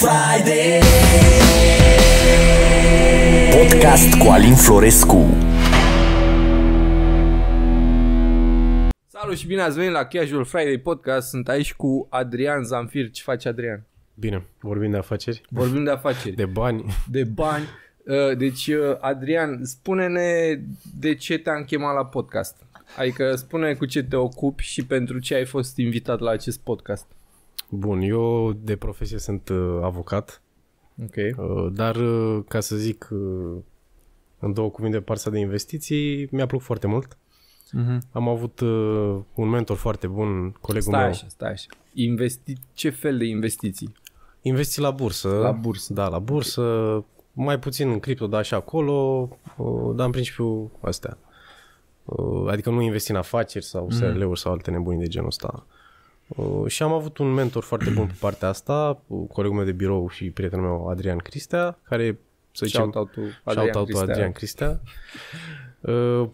Friday Podcast cu Alin Florescu Salut și bine ați venit la Casual Friday Podcast. Sunt aici cu Adrian Zamfir. Ce face Adrian? Bine, vorbim de afaceri, Vorbim de afaceri, de bani. de bani. Uh, Deci, uh, Adrian, spune-ne de ce te-am chemat la podcast. Adică spune cu ce te ocupi și pentru ce ai fost invitat la acest podcast. Bun, eu de profesie sunt uh, avocat, Ok. uh, dar uh, ca să zic uh, în două cuvinte partea de investiții, mi-a plăcut foarte mult. Mhm. Am avut uh, un mentor foarte bun, colegul Stai meu. așa, stai așa. Investi... Ce fel de investiții? Investiții la bursă. La bursă. Da, la bursă, mai puțin în cripto, dar și acolo, uh, dar în principiu astea. Uh, Adică nu investi în afaceri sau SRL-uri sau alte nebuni de genul ăsta. Uh, Și am avut un mentor foarte bun pe partea asta, uh, colegul meu de birou și prietenul meu Adrian Cristea, care să zicem, Shout-out-ul Adrian shout-out-ul Cristea. Adrian Cristea. Uh,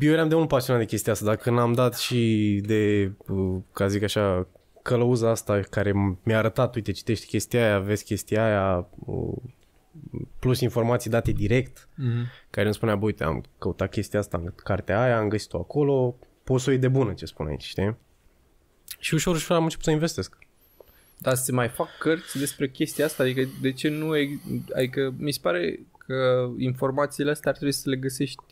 Eu eram de mult pasionat de chestia asta, dacă n-am dat și de, uh, ca zic așa, călăuza asta care mi-a arătat, uite, citești chestia aia, vezi chestia aia, uh, plus informații date direct, Mhm. care îmi spunea, bă, uite, am căutat chestia asta în cartea aia, am găsit-o acolo, poți să o iei de bună, ce spune aici, știi? Și ușor, ușor am început să investesc. Dar se mai fac cărți despre chestia asta? Adică de ce nu... e- Adică mi se pare că informațiile astea ar trebui să le găsești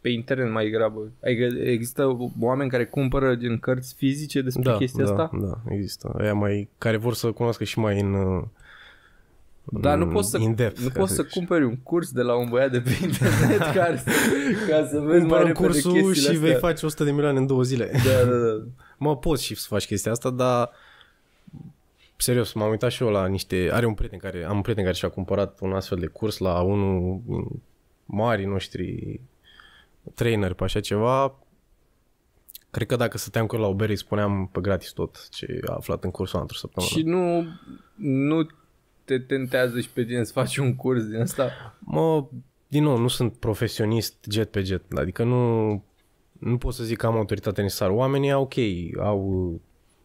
pe internet mai grabă. Adică există oameni care cumpără gen cărți fizice despre Da, chestia da, asta? da, există. Aia mai, care vor să cunoască și mai în... uh, Dar nu în poți să, in-depth, nu ca poți să să zic. cumperi un curs de la un băiat de pe internet care să, ca să vezi mai Cumpără repede cursul chestiile și astea. vei face 100 de milioane în două zile. Da, da, da. Mă, poți și să faci chestia asta, dar serios, m-am uitat și eu la niște... Are un prieten care... Am un prieten care și-a cumpărat un astfel de curs la unul din mari noștri trainer pe așa ceva. Cred că dacă stăteam cu el la o bere, îi spuneam pe gratis tot ce a aflat în cursul într-o săptămână. Și nu, nu te tentează și pe tine să faci un curs din asta? Mă, din nou, nu sunt profesionist jet pe jet, adică nu, nu pot să zic că am autoritatea necesară. Oamenii au ok, au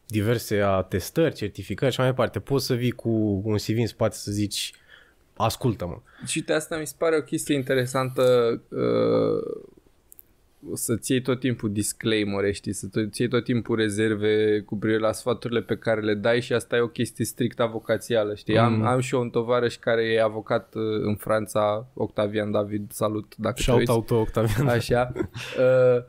diverse atestări, certificări și mai departe. Poți să vii cu un CV în spate să zici ascultă-mă. Și de asta mi se pare o chestie interesantă uh, să-ți iei tot timpul disclaimer, știi, să ți iei tot timpul rezerve cu privire la sfaturile pe care le dai și asta e o chestie strict avocațială, știi? Mm. Am, am și eu un tovarăș care e avocat uh, în Franța, Octavian David, salut dacă te Shout uiți. out Octavian. Așa. Uh,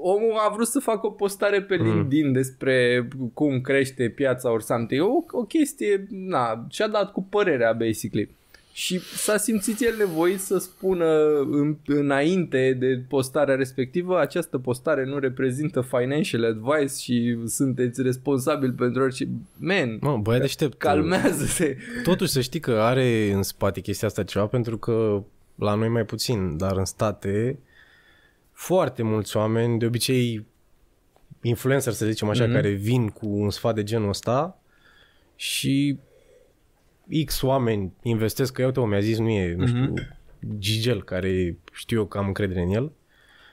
omul a vrut să facă o postare pe LinkedIn despre cum crește piața or something. O, o chestie, na, și-a dat cu părerea, basically. Și s-a simțit el nevoit să spună în, înainte de postarea respectivă, această postare nu reprezintă financial advice și sunteți responsabil pentru orice... Man, Mă, băiat deștept. calmează-te! Totuși să știi că are în spate chestia asta ceva pentru că la noi mai puțin, dar în state foarte mulți oameni, de obicei influencer să zicem așa, mm-hmm. care vin cu un sfat de genul ăsta și X oameni investesc, că uite, mi-a zis, nu e, nu știu, Gigel, care știu eu că am încredere în el,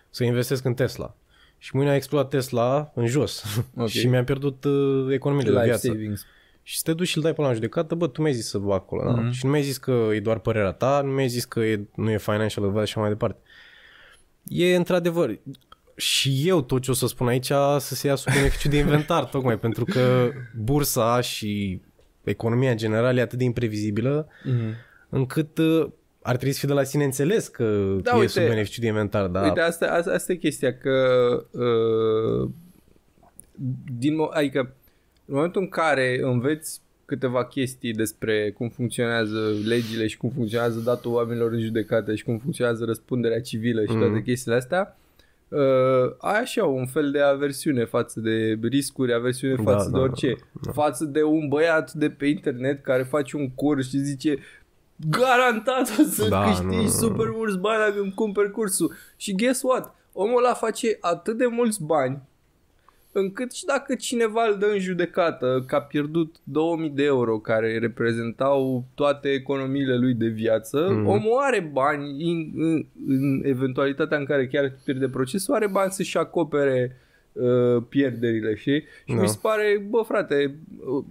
să investesc în Tesla. Și mâine a explodat Tesla în jos Ok. și mi-am pierdut uh, economiile de Life viață. savings. Și să te duci și îl dai până la judecată, bă, tu mi-ai zis să bag acolo, da? Și nu mi-ai zis că e doar părerea ta, nu mi-ai zis că e, nu e financial advice și așa mai departe. E într-adevăr, și eu tot ce o să spun aici să se ia sub beneficiu de inventar, tocmai pentru că bursa și economia în general e atât de imprevizibilă, Mhm. încât uh, ar trebui să fie de la sine înțeles că Da, e uite, sub beneficiu de inventar, dar Uite, asta, asta, asta e chestia, că uh, din, mo- adică în momentul în care înveți câteva chestii despre cum funcționează legile și cum funcționează datul oamenilor în judecată și cum funcționează răspunderea civilă și toate Mhm. chestiile astea, uh, ai așa un fel de aversiune față de riscuri, aversiune Da, față de da, orice, față de un băiat de pe internet care face un curs și zice garantat o să Da, câștigi nu, nu, super mulți bani dacă îmi cumperi cursul. Și guess what? Omul ăla face atât de mulți bani încât și dacă cineva îl dă în judecată că a pierdut 2000 de euro care reprezentau toate economiile lui de viață, Mhm. mm-hmm. omul are bani în, în, în eventualitatea în care chiar pierde procesul, are bani să-și acopere uh, pierderile, știi? Și Da. mi se pare, bă frate, uh,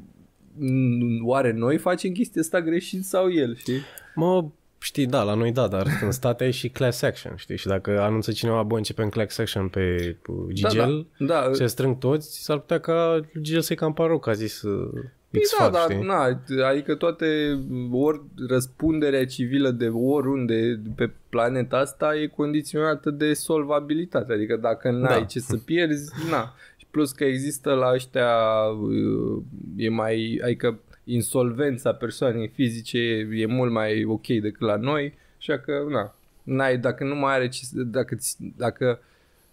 mm, oare noi facem chestia asta greșit sau el, știi? Mă, știi, da, la noi da, dar în state ai și class action, știi? Și dacă anunță cineva, bă, începem class action pe uh, Gigel, da, da. se strâng toți, s-ar putea ca Gigel să-i cam parou, că a zis uh, Păi X da, fac, dar știi? na, adică toate ori răspunderea civilă de oriunde pe planeta asta e condiționată de solvabilitate. Adică dacă n-ai Da. ce să pierzi, na. Și plus că există la ăștia uh, e mai, adică insolvența persoanei fizice e, e mult mai ok decât la noi, așa că na, n-ai, dacă nu mai are ce, să- dacă, ți- dacă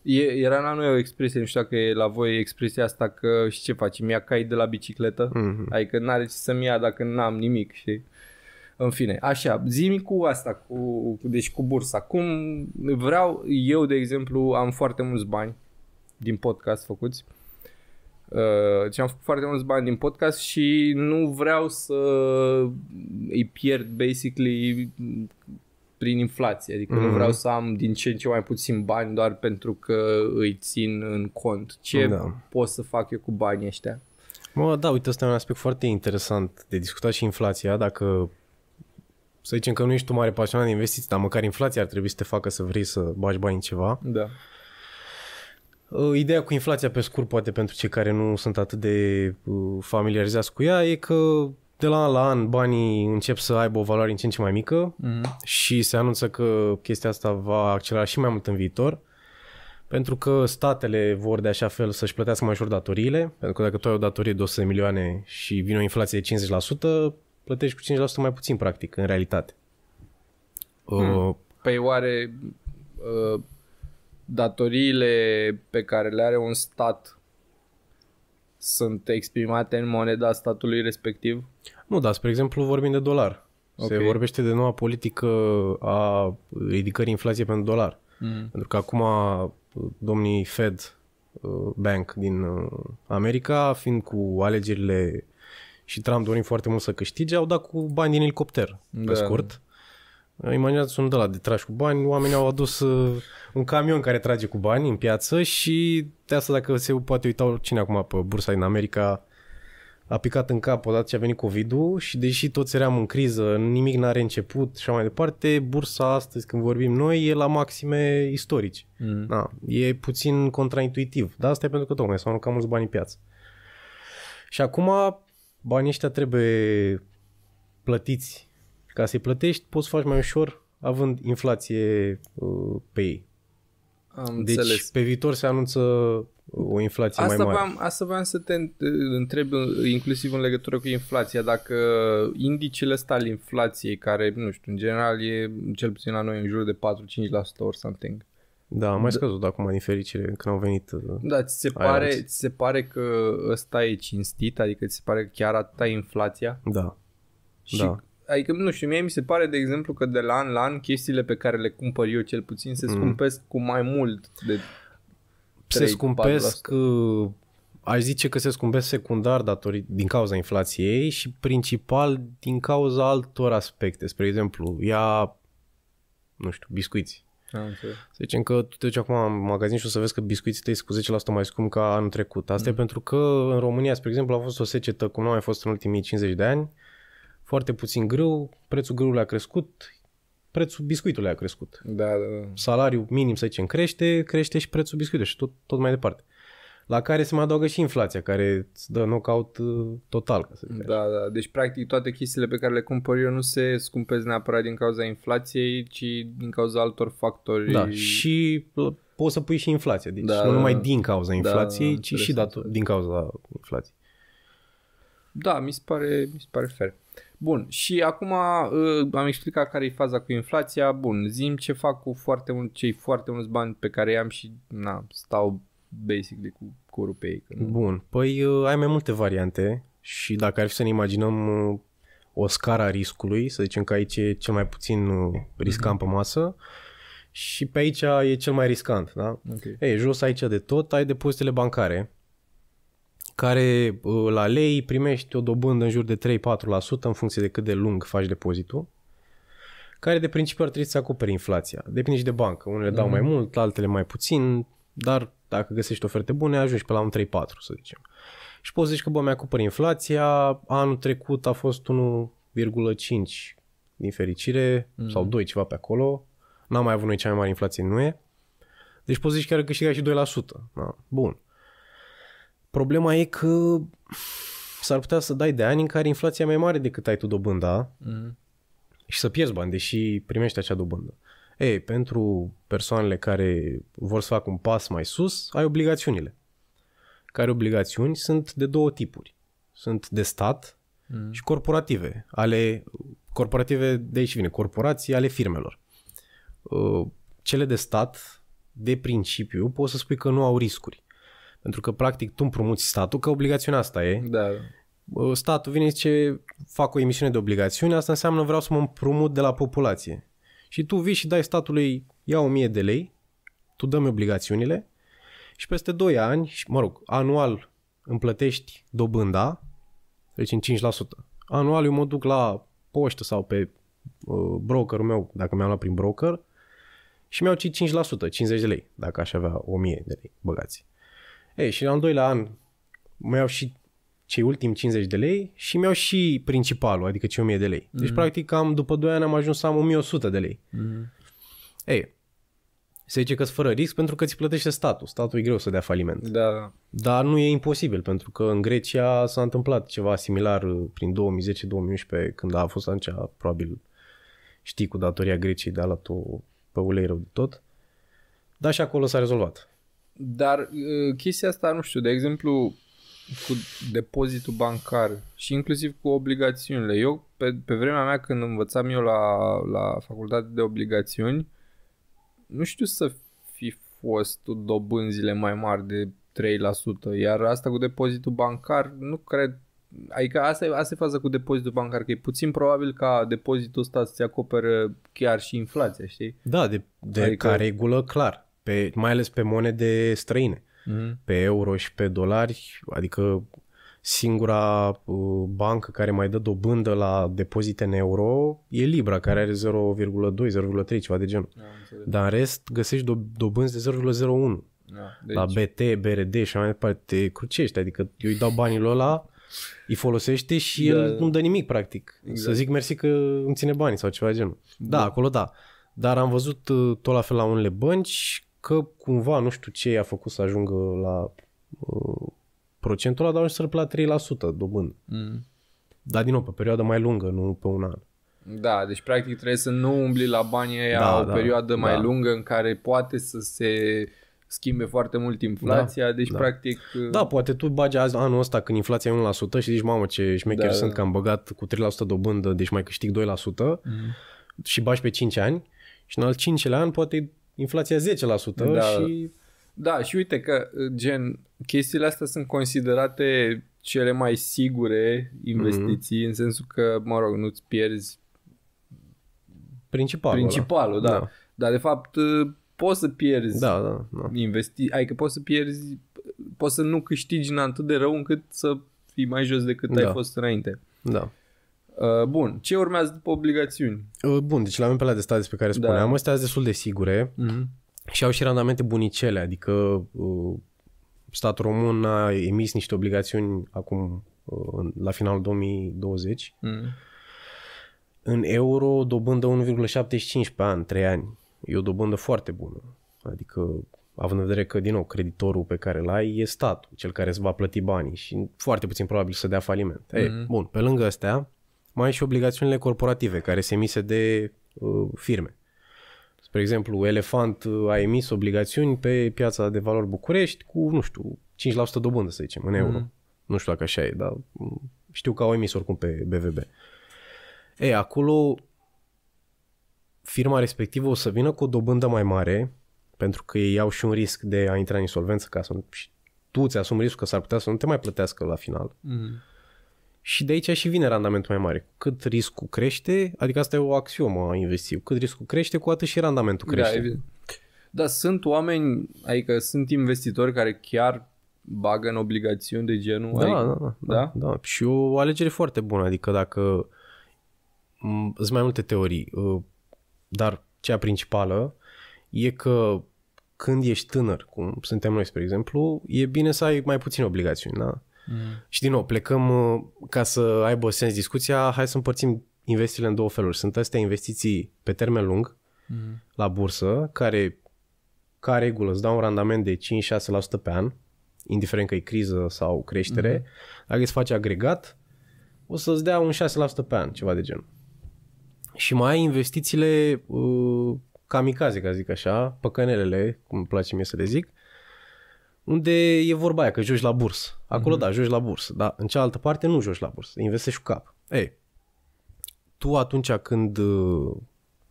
E, era la noi o expresie, nu știu dacă e la voi expresia asta că și ce faci, mi-a cai de la bicicletă? Mhm. Adică n-are ce să-mi ia dacă n-am nimic, știi? În fine, așa, zi cu asta, cu, cu- deci cu bursa. Cum vreau, eu de exemplu am foarte mulți bani din podcast făcuți. Uh, deci am făcut foarte mulți bani din podcast și nu vreau să îi pierd basically prin inflație. Adică mm-hmm. nu Mhm. vreau să am din ce în ce mai puțin bani doar pentru că îi țin în cont. Ce Da. pot să fac eu cu banii ăștia? Mă, da, uite, ăsta e un aspect foarte interesant de discutat și inflația, dacă să zicem că nu ești tu mare pasionat de investiții, dar măcar inflația ar trebui să te facă să vrei să bagi bani în ceva. Da. Uh, Ideea cu inflația pe scurt, poate pentru cei care nu sunt atât de uh, familiarizați cu ea, e că de la an la an banii încep să aibă o valoare în ce în ce mai mică Mm-hmm. și se anunță că chestia asta va accelera și mai mult în viitor pentru că statele vor de așa fel să-și plătească mai ușor datoriile, pentru că dacă tu ai o datorie de 100 de milioane și vine o inflație de 50%, plătești cu 50% mai puțin practic, în realitate. Uh, Păi oare uh, datoriile pe care le are un stat sunt exprimate în moneda statului respectiv? Nu, dar, spre exemplu, vorbim de dolar. Se Ok. vorbește de noua politică a ridicării inflației pentru dolar. Mm. Pentru că acum uh, domnii Fed uh, Bank din uh, America, fiind cu alegerile și Trump dorind foarte mult să câștige, au dat cu bani din elicopter, pe Da. scurt. Imaginați un de la de tragi cu bani, oamenii au adus uh, un camion care trage cu bani în piață și de asta dacă se poate uita oricine acum pe bursa din America, a picat în cap odată ce a venit COVID-ul și deși toți eram în criză, nimic n-are început și așa mai departe, bursa astăzi când vorbim noi e la maxime istorici. Mm. Da, e puțin contraintuitiv, dar asta e pentru că tocmai s-au aruncat mulți bani în piață. Și acum banii ăștia trebuie plătiți. Ca să-i plătești, poți să faci mai ușor având inflație uh, pe ei. Am Deci înțeles. pe viitor se anunță o inflație Asta mai mare. voiam, asta voiam să te întreb inclusiv în legătură cu inflația, dacă indicele ăsta al inflației, care, nu știu, în general e cel puțin la noi în jur de 4-5% or something. Da, am mai scăzut acum din fericire când au venit. uh, Da, ți se, Aia pare, alții. ți se pare că ăsta e cinstit? Adică ți se pare că chiar atâta e inflația? Da. Și, Da. Adică, nu știu, mie mi se pare, de exemplu, că de la an la an chestiile pe care le cumpăr eu cel puțin se scumpesc cu mai mult de se 3-4%. scumpesc, uh, aș zice că se scumpesc secundar datorită din cauza inflației și principal din cauza altor aspecte. Spre exemplu, ia, nu știu, biscuiți. Am înțeles. Să zicem că tu te duci acum în magazin și o să vezi că biscuiții tăi sunt cu 10% mai scump ca anul trecut. Asta Mm. e pentru că în România, spre exemplu, a fost o secetă cum nu a mai fost în ultimii 50 de ani, foarte puțin grâu, prețul grâului a crescut, prețul biscuitului a crescut Da, da, da. salariul minim, să zicem, crește, crește și prețul biscuitului și tot, tot mai departe. La care se mai adaugă și inflația, care îți dă knockout uh, total, ca să zic așa. Da, da. Deci, practic, toate chestiile pe care le cumpăr eu nu se scumpesc neapărat din cauza inflației, ci din cauza altor factori. Da, și uh, poți să pui și inflația. Deci Da, nu da. numai din cauza inflației, da, ci înțeles, și dator, înțeles. din cauza inflației. Da, mi se pare, mi se pare fair. Bun, și acum uh, am explicat care e faza cu inflația. Bun, zim ce fac cu foarte mult, cei foarte mulți bani pe care i-am și na, stau basically cu curul pe ei. Că nu... Bun, păi uh, ai mai multe variante și dacă ar fi să ne imaginăm uh, o scară a riscului, să zicem că aici e cel mai puțin uh, riscant pe masă și pe aici e cel mai riscant, da? Ok. Ei, jos aici de tot ai depozitele bancare care uh, la lei primești o dobândă în jur de 3-4% în funcție de cât de lung faci depozitul care de principiu ar trebui să acopere inflația. Depinde și de bancă. Unele dau mai mult, altele mai puțin, dar dacă găsești oferte bune, ajungi pe la un 3-4, să zicem. Și poți zici că, bă, mi-acoperă inflația, anul trecut a fost 1,5 din fericire, mm. sau 2, ceva pe acolo. N-am mai avut noi cea mai mare inflație în UE. Deci poți zici că ar câștiga și 2%. Da, bun. Problema e că s-ar putea să dai de ani în care inflația e mai mare decât ai tu dobânda Mm. și să pierzi bani, deși primești acea dobândă. Ei, pentru persoanele care vor să facă un pas mai sus, ai obligațiunile. Care obligațiuni sunt de două tipuri. Sunt de stat Mm. și corporative. Ale corporative de aici vine, corporații ale firmelor. Uh, Cele de stat, de principiu, poți să spui că nu au riscuri. Pentru că, practic, tu împrumuți statul, că obligațiunea asta e, Da. uh, statul vine și zice, fac o emisiune de obligațiuni, asta înseamnă vreau să mă împrumut de la populație. Și tu vii și dai statului, ia 1000 de lei, tu dă-mi obligațiunile și peste 2 ani, și, mă rog, anual îmi plătești dobânda, deci în 5%. Anual eu mă duc la poștă sau pe uh, brokerul meu, dacă mi-am luat prin broker, și mi-au cei 5%, 50 de lei, dacă aș avea 1000 de lei băgați. Ei, și la al doilea an mai iau și cei ultimi 50 de lei și mi-au și principalul, adică cei 1000 de lei. Deci, mm. practic, am, după 2 ani am ajuns să am 1100 de lei. Mm. Ei, se zice că fără risc pentru că ți plătește statul. Statul e greu să dea faliment. Da. Dar nu e imposibil, pentru că în Grecia s-a întâmplat ceva similar uh, prin 2010-2011, când a fost atunci, probabil știi cu datoria Greciei de a luat-o pe ulei rău de tot. Dar și acolo s-a rezolvat. Dar uh, chestia asta, nu știu, de exemplu, cu depozitul bancar și inclusiv cu obligațiunile. Eu, pe, pe vremea mea, când învățam eu la, la facultate de obligațiuni, nu știu să fi fost dobânzile mai mari de 3%, iar asta cu depozitul bancar, nu cred Adică asta e, asta e faza cu depozitul bancar, că e puțin probabil ca depozitul ăsta să-ți acoperă chiar și inflația, știi? Da, de, de Adică- ca regulă, clar. Pe, mai ales pe monede străine. Mm-hmm. Pe euro și pe dolari, adică singura uh, bancă care mai dă dobândă la depozite în euro e Libra, care are 0,2, 0,3, ceva de genul. Dar în rest găsești do- dobânzi de 0,01. Da, Deci... La BT, BRD și așa mai departe, te crucești. Adică eu îi dau banii lui ăla, îi folosește și Da, el da. nu dă nimic, practic. Exact. Să zic mersi că îmi ține banii sau ceva de genul. Da, acolo da. Dar am văzut uh, tot la fel la unele bănci că cumva nu știu ce i-a făcut să ajungă la uh, procentul ăla, dar să la 3% dobândă. Mm. Dar din nou, pe perioadă mai lungă, nu pe un an. Da, deci practic trebuie să nu umbli la banii ăia Da, o da, perioadă mai da. lungă în care poate să se schimbe foarte mult inflația, Da, deci da. practic Da, poate tu bagi azi anul ăsta când inflația e 1% și zici, mamă, ce șmecher Da, sunt da. că am băgat cu 3% dobândă, deci mai câștig 2% Mhm. și bagi pe 5 ani și în al 5-lea an poate inflația 10% Da, și... Da, și uite că gen chestiile astea sunt considerate cele mai sigure investiții Mhm. în sensul că, mă rog, nu-ți pierzi Principalul principalul, da. Da. da. Dar de fapt poți să pierzi Da, da, da. investi, adică poți să pierzi, poți să nu câștigi în atât de rău încât să fii mai jos decât Da. ai fost înainte. da. Uh, bun, ce urmează după obligațiuni? Uh, Bun, deci la pe alea de stat despre care Da. spuneam, da. astea sunt destul de sigure Mm-hmm. și au și randamente bunicele, adică uh, statul român a emis niște obligațiuni acum uh, în- la finalul 2020 Mm. În euro, dobândă 1,75 pe an, 3 ani. E o dobândă foarte bună. Adică, având în vedere că, din nou, creditorul pe care îl ai e statul, cel care îți va plăti banii și foarte puțin probabil să dea faliment. Mm-hmm. Ei, bun, pe lângă astea, mai ai și obligațiunile corporative care se emise de uh, firme. Spre exemplu, Elefant uh, a emis obligațiuni pe piața de valori București cu, nu știu, 5% dobândă, să zicem, în euro. Mhm. Nu știu dacă așa e, dar mm, știu că au emis oricum pe BVB. Ei, acolo firma respectivă o să vină cu o dobândă mai mare pentru că ei au și un risc de a intra în insolvență ca să nu, și tu ți asumi riscul că s-ar putea să nu te mai plătească la final. Mm. Și de aici și vine randamentul mai mare. Cu cât riscul crește, adică asta e o axiomă a investiții, cu cât riscul crește, cu atât și randamentul crește. Da, evident. Dar sunt oameni, adică sunt investitori care chiar bagă în obligațiuni de genul? Da, adică, da, da, da, da. Și o alegere foarte bună, adică dacă m, sunt mai multe teorii, uh, dar cea principală e că când ești tânăr, cum suntem noi, spre exemplu, e bine să ai mai puține obligațiuni, da? Mm. Și din nou, plecăm, uh, ca să aibă sens discuția, hai să împărțim investițiile în două feluri. Sunt astea investiții pe termen lung, mm. la bursă, care, ca regulă, îți dau un randament de 5-6% pe an, indiferent că e criză sau creștere. Mm. Dacă îți faci agregat, o să-ți dea un 6% pe an, ceva de genul. Și mai ai investițiile uh, kamikaze, ca zic așa, păcănelele, cum îmi place mie să le zic, unde e vorba aia că joci la bursă. Acolo, mm-hmm. da, joci la bursă, dar în cealaltă parte nu joci la bursă, investești cu cap. Ei, tu atunci când uh,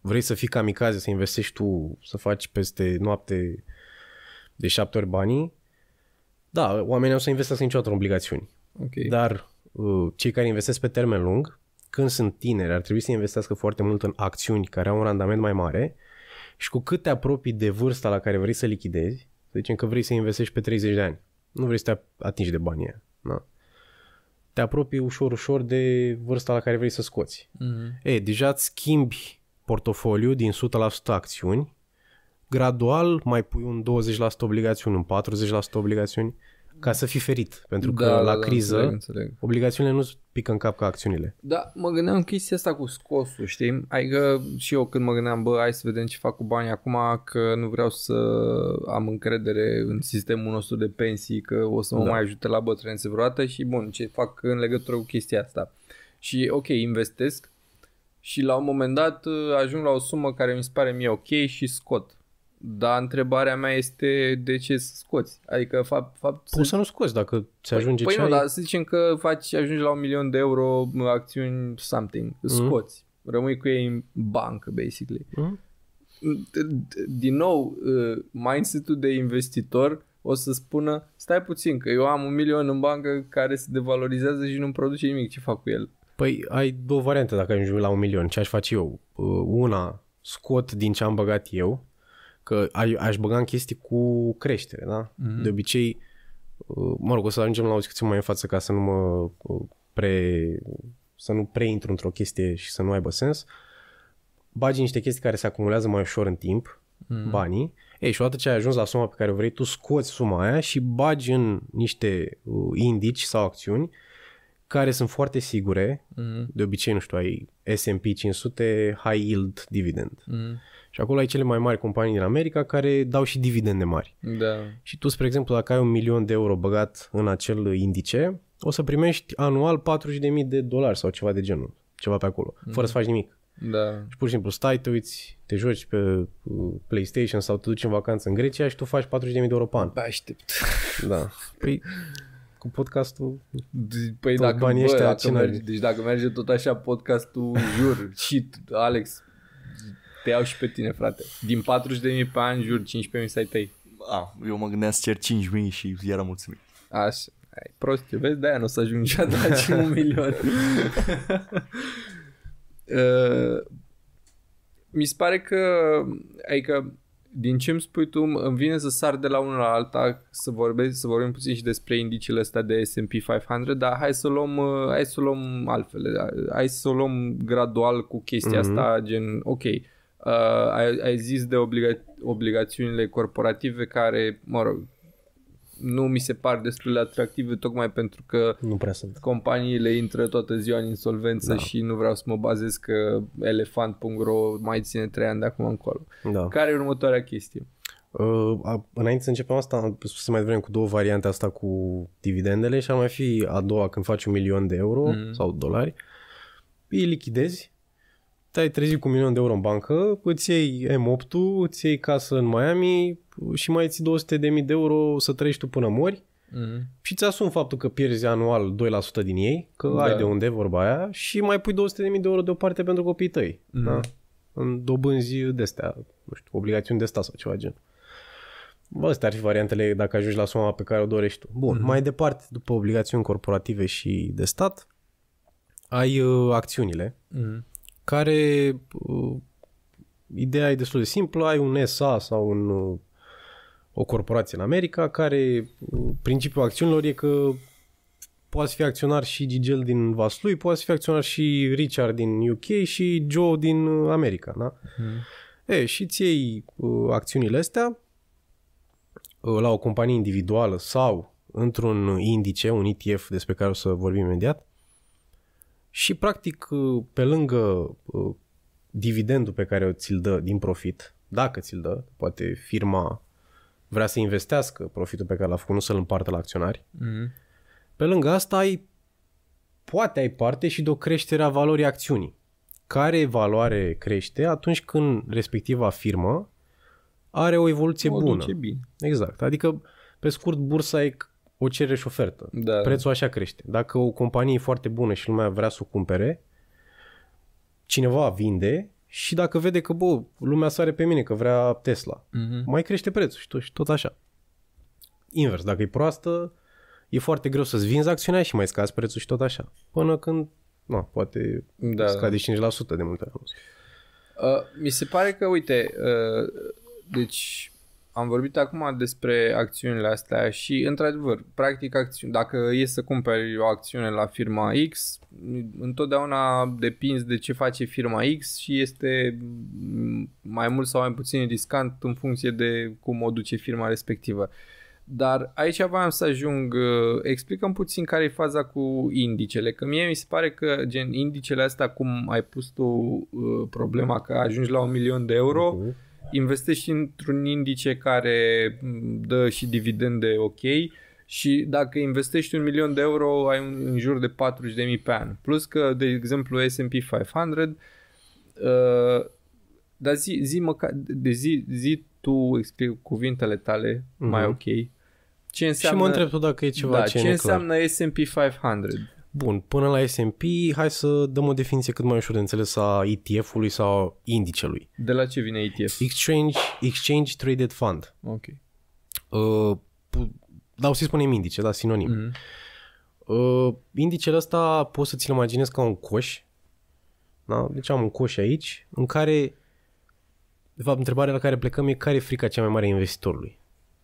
vrei să fii kamikaze, să investești tu, să faci peste noapte de șapte ori banii, da, oamenii au să investească niciodată în obligațiuni. Okay. Dar uh, cei care investesc pe termen lung, când sunt tineri, ar trebui să investească foarte mult în acțiuni care au un randament mai mare și cu cât te apropii de vârsta la care vrei să lichidezi, să zicem că vrei să investești pe 30 de ani, nu vrei să te atingi de banii aia, da? te apropii ușor, ușor de vârsta la care vrei să scoți. Mm-hmm. E, deja îți schimbi portofoliu din 100% acțiuni, gradual mai pui un 20% obligațiuni, un 40% obligațiuni, ca să fii ferit. Pentru că Da, la da, da, criză înțeleg, înțeleg. obligațiunile nu pică în cap ca acțiunile. Da, mă gândeam în chestia asta cu scosul, știi? Adică și eu când mă gândeam, bă, hai să vedem ce fac cu banii acum, că nu vreau să am încredere în sistemul nostru de pensii, că o să mă Da. mai ajute la bătrânețe vreodată și bun, ce fac în legătură cu chestia asta. Și ok, investesc și la un moment dat uh, ajung la o sumă care mi se pare mie ok și scot. Dar întrebarea mea este de ce să scoți? Adică fapt, fapt Poți să nu scoți dacă ți ajunge păi ce nu, ai. dar să zicem că faci, ajungi la un milion de euro acțiuni something, scoți, rămâi cu ei în bancă, basically. Mhm. Din nou, uh, mindset-ul de investitor o să spună, stai puțin, că eu am un milion în bancă care se devalorizează și nu-mi produce nimic, ce fac cu el? Păi ai două variante dacă ajungi la un milion. Ce aș face eu? Uh, Una, scot din ce am băgat eu, că ai- aș băga în chestii cu creștere, da? Mhm. De obicei, uh, mă rog, o să ajungem la o discuție mai în față ca să nu mă uh, pre... să nu preintru într-o chestie și să nu aibă sens. Bagi niște chestii care se acumulează mai ușor în timp, Mhm. banii. Ei, și odată ce ai ajuns la suma pe care o vrei, tu scoți suma aia și bagi în niște uh, indici sau acțiuni care sunt foarte sigure, Mhm. de obicei, nu știu, ai S&P 500 High Yield Dividend. Mhm. Și acolo ai cele mai mari companii din America care dau și dividende mari. Da. Și tu, spre exemplu, dacă ai un milion de euro băgat în acel indice, o să primești anual 40.000 de dolari sau ceva de genul, ceva pe acolo, fără să faci nimic. Da. Și pur și simplu stai, te uiți, te joci pe uh, PlayStation sau te duci în vacanță în Grecia și tu faci 40.000 de euro pe an. Pe aștept. Da. Păi, cu podcastul... Păi Toți dacă, banii bă, ăștia dacă cine merge, are? deci dacă merge tot așa podcastul, jur, shit, Alex, te iau și pe tine, frate. Din 40.000 pe an, jur, 15.000 să ai tăi. A, eu mă gândeam să cer 5.000 și eram mulțumit. Așa. Ai prost, vezi, de-aia nu o să ajungi niciodată la și un milion. uh, mi se pare că, adică, din ce îmi spui tu, îmi vine să sar de la una la alta să vorbesc, să vorbim puțin și despre indiciile astea de S&P 500, dar hai să luăm, uh, hai să luăm altfel, hai să o luăm gradual cu chestia Mhm. asta, gen, ok, uh, ai, ai zis de obliga- obligațiunile corporative care, mă rog, nu mi se par destul de atractive tocmai pentru că Nu prea sunt. companiile intră toată ziua în insolvență Da. și nu vreau să mă bazez că elefant.ro mai ține 3 ani de acum încolo. Da. Care e următoarea chestie? Uh, a, înainte să începem asta, am spus mai devreme cu două variante asta cu dividendele și ar mai fi a doua când faci un milion de euro Mhm. sau dolari, îi lichidezi, te-ai trezit cu un milion de euro în bancă, îți iei M8-ul, îți iei casă în Miami și mai ții 200 de mii de euro să trăiești tu până mori Mm. și ți asumi faptul că pierzi anual 2% din ei, că Da. ai de unde vorba aia și mai pui 200 de mii de euro deoparte pentru copiii tăi. Mhm. Da? În dobânzi de astea, nu știu, obligațiuni de stat sau ceva gen. Bă, astea ar fi variantele dacă ajungi la suma pe care o dorești tu. Bun, Mhm. mai departe, după obligațiuni corporative și de stat, ai uh, acțiunile, Mm. care uh, ideea e destul de simplă, ai un SA sau un, uh, o corporație în America care uh, principiul acțiunilor e că poate fi acționar și Gigel din Vaslui, poate fi acționar și Richard din UK și Joe din uh, America, da? Mm. E, și ți iei uh, acțiunile astea uh, la o companie individuală sau într-un indice, un ETF despre care o să vorbim imediat. Și practic uh, pe lângă uh, dividendul pe care ți-l dă din profit, dacă ți-l dă, poate firma vrea să investească profitul pe care l-a făcut, nu să-l împartă la acționari. Mhm. Pe lângă asta ai, poate ai parte și de o creștere a valorii acțiunii. Care valoare crește atunci când respectiva firmă are o evoluție O bună. duce bine. Exact. Adică, pe scurt, bursa e o cerere și ofertă. Da. Prețul așa crește. Dacă o companie e foarte bună și lumea vrea să o cumpere, cineva vinde și dacă vede că, bă, lumea sare pe mine că vrea Tesla, Mhm. mai crește prețul și tot, și tot așa. Invers, dacă e proastă, e foarte greu să-ți vinzi acțiunea și mai scazi prețul și tot așa. Până când, nu, poate Da, da, scade 5% de multe ori. Uh, mi se pare că, uite, uh, deci am vorbit acum despre acțiunile astea și, într-adevăr, practic, acțiuni, dacă e să cumperi o acțiune la firma X, întotdeauna depinzi de ce face firma X și este mm, mai mult sau mai puțin riscant în funcție de cum o duce firma respectivă. Dar aici voiam să ajung, uh, explicăm puțin care e faza cu indicele, că mie mi se pare că gen indicele astea, cum ai pus tu uh, problema că ajungi la un milion de euro, Mhm. Investești într-un indice care m, dă și dividende ok și dacă investești un milion de euro ai un, în jur de 40.000 pe an. Plus că, de exemplu, S&P 500 uh, dar zi, zi măcar, de zi, zi tu explic cuvintele tale Mhm. mai ok. Ce înseamnă, și mă întreb tu dacă e ceva da, ce, ce e neclar. înseamnă S&P 500? Bun, până la S&P, hai să dăm o definiție cât mai ușor de înțeles a ETF-ului sau indicelui. De la ce vine ETF? Exchange, Exchange Traded Fund. Ok. Uh, pu- da, o să-i spunem indice, da, sinonim. Mhm. Uh, indicele ăsta poți să ți-l imaginezi ca un coș. Da? Deci am un coș aici în care de fapt, întrebarea la care plecăm e care e frica cea mai mare a investitorului.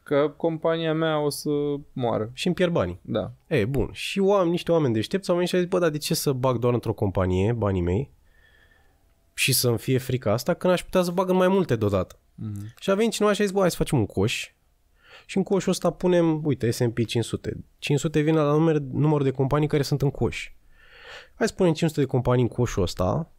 Că compania mea o să moară. Și îmi pierd banii. Da. E, bun. Și oameni, niște oameni deștepți au venit și au zis, bă, dar de ce să bag doar într-o companie banii mei și să-mi fie frica asta când aș putea să bag în mai multe deodată. Mhm. Și a venit cineva și a zis, bă, hai să facem un coș și în coșul ăsta punem, uite, S&P 500. 500 vine la număr, număr de companii care sunt în coș. Hai să punem 500 de companii în coșul ăsta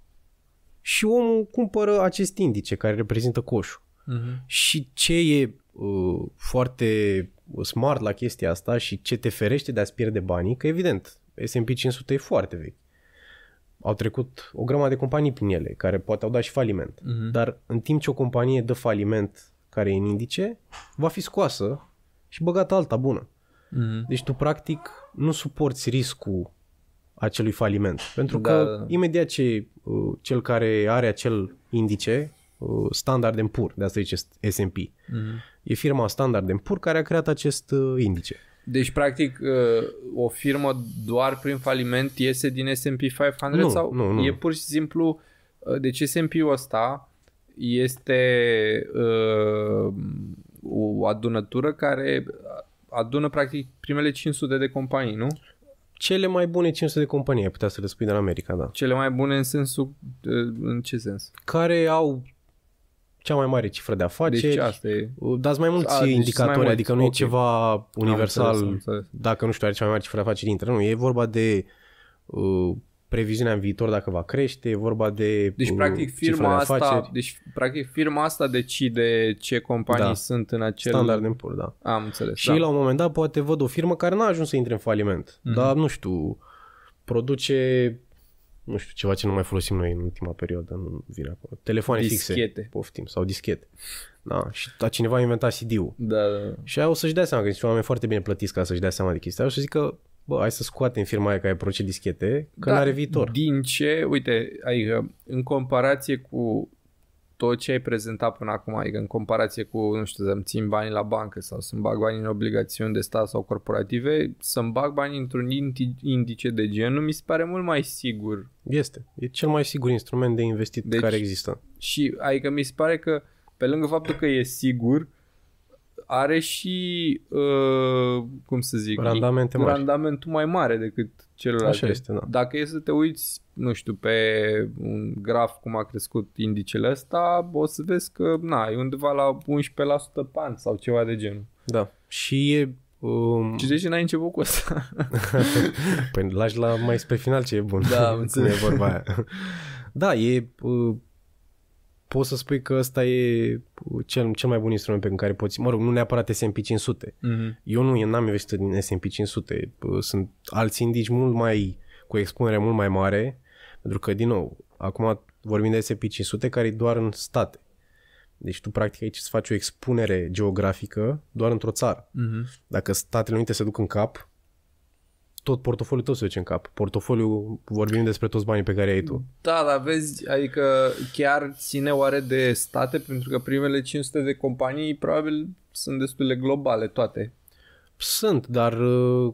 și omul cumpără acest indice care reprezintă coșul. Mhm. Și ce e uh, foarte smart la chestia asta și ce te ferește de a-ți pierde banii, că evident, S&P 500 e foarte vechi. Au trecut o grămadă de companii prin ele, care poate au dat și faliment. Mhm. Dar în timp ce o companie dă faliment care e în indice, va fi scoasă și băgată alta bună. Mhm. Deci tu practic nu suporți riscul acelui faliment. Pentru Da, că da, da. imediat ce uh, cel care are acel indice, uh, Standard Poor, de asta zice S&P, Mhm. e firma Standard Poor care a creat acest uh, indice. Deci, practic, uh, o firmă doar prin faliment iese din S&P 500 Nu, sau nu, nu. e pur și simplu, uh, deci S&P-ul ăsta este uh, o adunătură care adună practic primele 500 de companii, nu? Cele mai bune 500 de companii, ai putea să le spui din America, da. Cele mai bune în sensul, uh, în ce sens? Care au cea mai mare cifră de afaceri. Deci asta e. Uh, Dați mai mulți A, deci indicatori, sunt mai mulți, adică nu e ok. ceva universal, înțeles, am înțeles. dacă nu știu, are cea mai mare cifră de afaceri dintre nu. E vorba de uh, previziunea în viitor dacă va crește, e vorba de Deci, uh, practic, cifra firma de asta, afaceri. deci, practic, firma asta decide ce companii Da. sunt în acel... Standard Poor, da. Am înțeles, Și da. la un moment dat poate văd o firmă care n-a ajuns să intre în faliment, Mhm. dar nu știu, produce nu știu, ceva ce nu mai folosim noi în ultima perioadă, nu vine acolo. Telefoane Dischete. fixe, poftim, sau dischete. Da, și a cineva a inventat CD-ul. Da, da, da. Și aia o să-și dea seama că sunt oameni foarte bine plătiți ca să-și dea seama de chestia aia și să zică, bă, hai să scoatem firma aia care produce dischete, că Da, n-are viitor. Din ce, uite, adică în comparație cu tot ce ai prezentat până acum, adică în comparație cu, nu știu, să-mi țin banii la bancă sau să-mi bag banii în obligațiuni de stat sau corporative, să-mi bag banii într-un indi- indice de genul mi se pare mult mai sigur. Este. E cel mai sigur instrument de investit Deci- care există. Și adică mi se pare că pe lângă faptul că e sigur, are și, uh, cum să zic, Randamente mari. randamentul mai mare decât celălalt. Așa este, da. Dacă e să te uiți, nu știu, pe un graf cum a crescut indicele ăsta, o să vezi că, na, e undeva la 11% pe an sau ceva de genul. Da. Și e... Um, Și de ce n-ai început cu asta? păi lași la mai spre final ce e bun. Da, am Cum înțeles. e vorba aia. Da, e... Uh, poți să spui că ăsta e uh, cel, cel mai bun instrument pe care poți... Mă rog, nu neapărat S&P 500. Mhm. Eu nu, eu n-am investit în S&P 500. Uh, Sunt alți indici mult mai... cu expunere mult mai mare. Pentru că, din nou, acum vorbim de S&P 500 care e doar în state. Deci tu practic aici îți faci o expunere geografică doar într-o țară. Mhm. Dacă Statele Unite se duc în cap, tot portofoliul tău se duce în cap. Portofoliul, vorbim despre toți banii pe care ai tu. Da, dar vezi, adică chiar ține oare de state, pentru că primele 500 de companii probabil sunt destul de globale toate. Sunt, dar uh,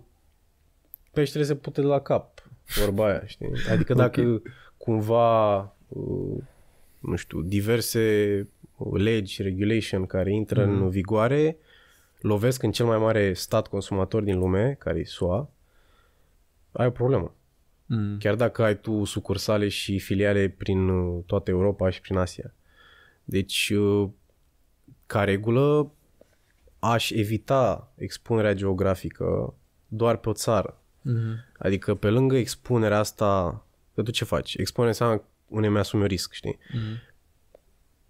peștele se pute de la cap, vorba aia, știi? Adică dacă cumva, uh, nu știu, diverse legi, regulation care intră în vigoare, lovesc în cel mai mare stat consumator din lume, care e SUA, ai o problemă. Mm. Chiar dacă ai tu sucursale și filiale prin uh, toată Europa și prin Asia. Deci, uh, ca regulă, aș evita expunerea geografică doar pe o țară. Mm. Adică pe lângă expunerea asta, că tu ce faci? Expune înseamnă unde mi-asumi un risc, știi? Mm.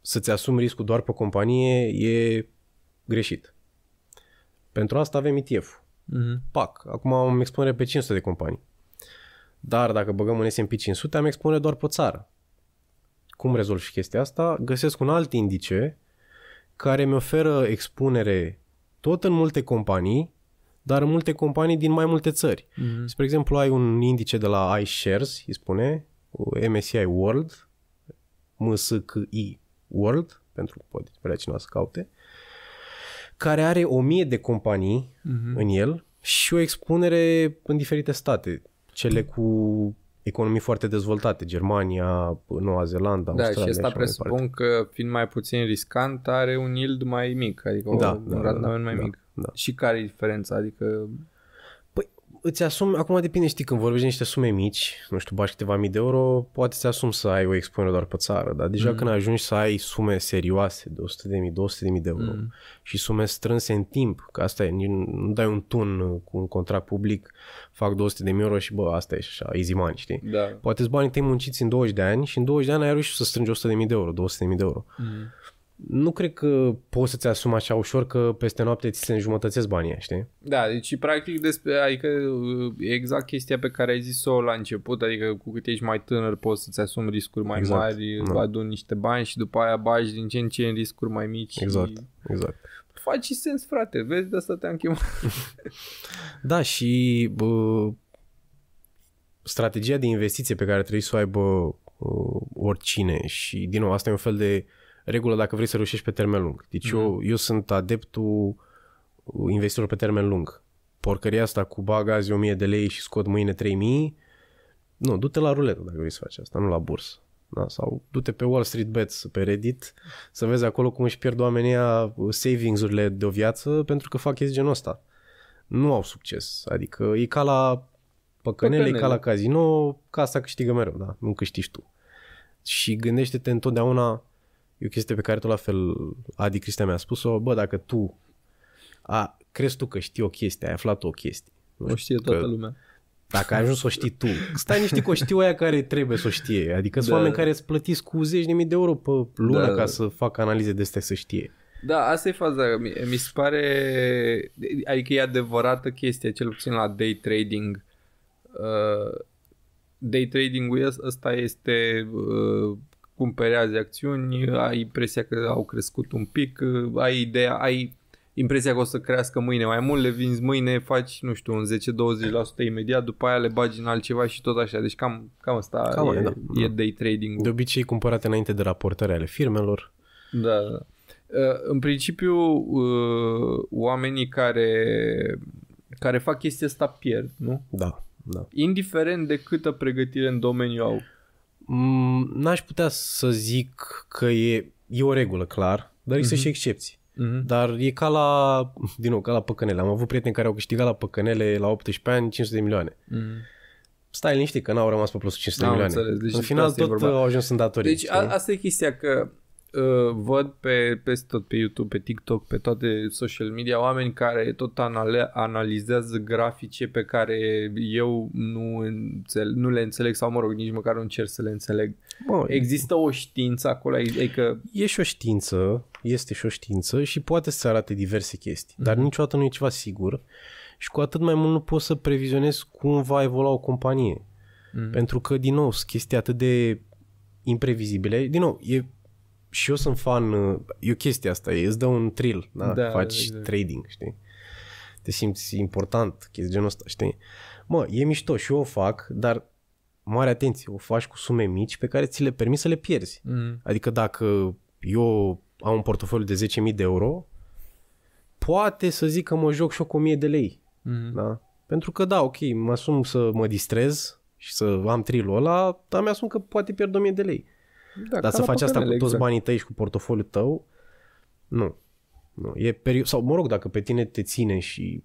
Să-ți asumi riscul doar pe o companie e greșit. Pentru asta avem ETF-ul. Mm. Pac, acum am expunere pe 500 de companii. Dar dacă băgăm în S&P 500, am expunere doar pe o țară. Cum rezolv și chestia asta? Găsesc un alt indice care mi oferă expunere tot în multe companii, dar în multe companii din mai multe țări. Mm. Spre exemplu, ai un indice de la iShares, îi spune, MSCI World, MSCI World, pentru că poate vrea cineva să caute, care are o mie de companii Mhm. în el și o expunere în diferite state, cele cu economii foarte dezvoltate, Germania, Noua Zeelandă, Da, Australia și asta așa mai departe. presupun că fiind mai puțin riscant are un yield mai mic, adică o, Da, un da, randament mai da, mic. da. Și care e diferența? Adică Păi, îți asumi, acum depinde, știi, când vorbești de niște sume mici, nu știu, bagi câteva mii de euro, poate ți asumi să ai o expunere doar pe țară, dar deja mm. când ajungi să ai sume serioase de 100 de mii, 200 de mii de euro mm. și sume strânse în timp, că asta e, nici nu dai un tun cu un contract public, fac 200 de mii euro și bă, asta e și așa, easy money, știi? da. Poate banii tăi munciți în 20 de ani și în 20 de ani ai reușit să strângi 100 de mii de euro, 200 de mii de euro. Mm. Nu cred că poți să-ți asumi așa ușor că peste noapte ți se înjumătățesc banii, știi? Da, deci practic despre, adică exact chestia pe care ai zis-o la început, adică cu cât ești mai tânăr poți să-ți asumi riscuri mai Exact, mari, da. aduni niște bani și după aia bagi din ce în ce în riscuri mai mici. Exact, Și exact. faci și sens, frate, vezi, de asta te-am chemat. Da, și bă, strategia de investiție pe care trebuie să o aibă uh, oricine și, din nou, asta e un fel de regulă dacă vrei să reușești pe termen lung. Deci mm-hmm. eu, eu sunt adeptul uh, investitorilor pe termen lung. Porcăria asta cu bag azi 1000 de lei și scot mâine 3000, nu, du-te la ruletă dacă vrei să faci asta, nu la bursă. Da? Sau du-te pe Wall Street Bets, pe Reddit, să vezi acolo cum își pierd oamenii ăia savings-urile de o viață pentru că fac chestii genul ăsta. Nu au succes. Adică e ca la păcănele, e ca Păcănele. la casino, casa câștigă mereu, da? Nu câștigi tu. Și gândește-te întotdeauna, e o chestie pe care tot la fel Adi Cristian mi-a spus-o, bă, dacă tu a, crezi tu că știi o chestie, ai aflat o chestie. Nu O știe toată că- lumea. dacă ai ajuns să o știi tu, stai niște că o știu aia care trebuie să o știe. Adică sunt Da. oameni care îți plătiți cu zeci de mii de euro pe lună Da. ca să facă analize de astea să știe. Da, asta e faza. Mi, mi se pare... Adică e adevărată chestia, cel puțin la day trading. Uh, day trading-ul ăs- ăsta este... Uh, cumpărează acțiuni, ai impresia că au crescut un pic, uh, ai ideea, ai impresia că o să crească mâine mai mult, le vinzi mâine, faci, nu știu, un 10-20% imediat, după aia le bagi în altceva și tot așa. Deci cam, cam asta Cam e, aia, da, e da. day trading-ul. De obicei cumpărate înainte de raportări ale firmelor. Da, da. Uh, În principiu, uh, oamenii care, care fac chestia asta pierd, nu? Da, da. Indiferent de câtă pregătire în domeniu au. Mm, N-aș putea să zic că e, e o regulă, clar, dar există și excepții. Mhm. Dar e ca la, din nou, ca la păcănele. Am avut prieteni care au câștigat la păcănele la 18 ani 500 de milioane. Mhm. Stai liniștit că n-au rămas pe plus 500 de Am milioane. înțeles, deci în despre final asta e tot vorba. au ajuns în datorii. Deci știi? a, asta e chestia că uh, văd pe, peste tot pe YouTube, pe TikTok, pe toate social media, oameni care tot anale- analizează grafice pe care eu nu, înțeleg, nu le înțeleg sau, mă rog, nici măcar nu încerc să le înțeleg. Bă, Există o știință acolo, adică e și o știință, este și o știință și poate să arate diverse chestii, dar niciodată nu e ceva sigur și cu atât mai mult nu poți să previzionezi cum va evolua o companie. Mhm. Pentru că, din nou, sunt chestii atât de imprevizibile. Din nou, e și eu sunt fan, uh, e o chestie asta, e, îți dă un thrill, da? Da, Faci exact. trading, știi? Te simți important, chestii genul ăsta, știi? Mă, e mișto și eu o fac, dar mare atenție, o faci cu sume mici pe care ți le permiți să le pierzi. mm, Adică dacă eu am un portofoliu de 10.000 de euro, poate să zic că mă joc și eu cu 1000 de lei. mm, Da? Pentru că da, ok, mă asum să mă distrez și să am trilul ăla, dar mi-asum că poate pierd 1000 de lei. Da, Dar ca să la faci asta cu pokerele, toți exact. banii tăi și cu portofoliul tău, nu. nu. E perio- Sau, mă rog, dacă pe tine te ține și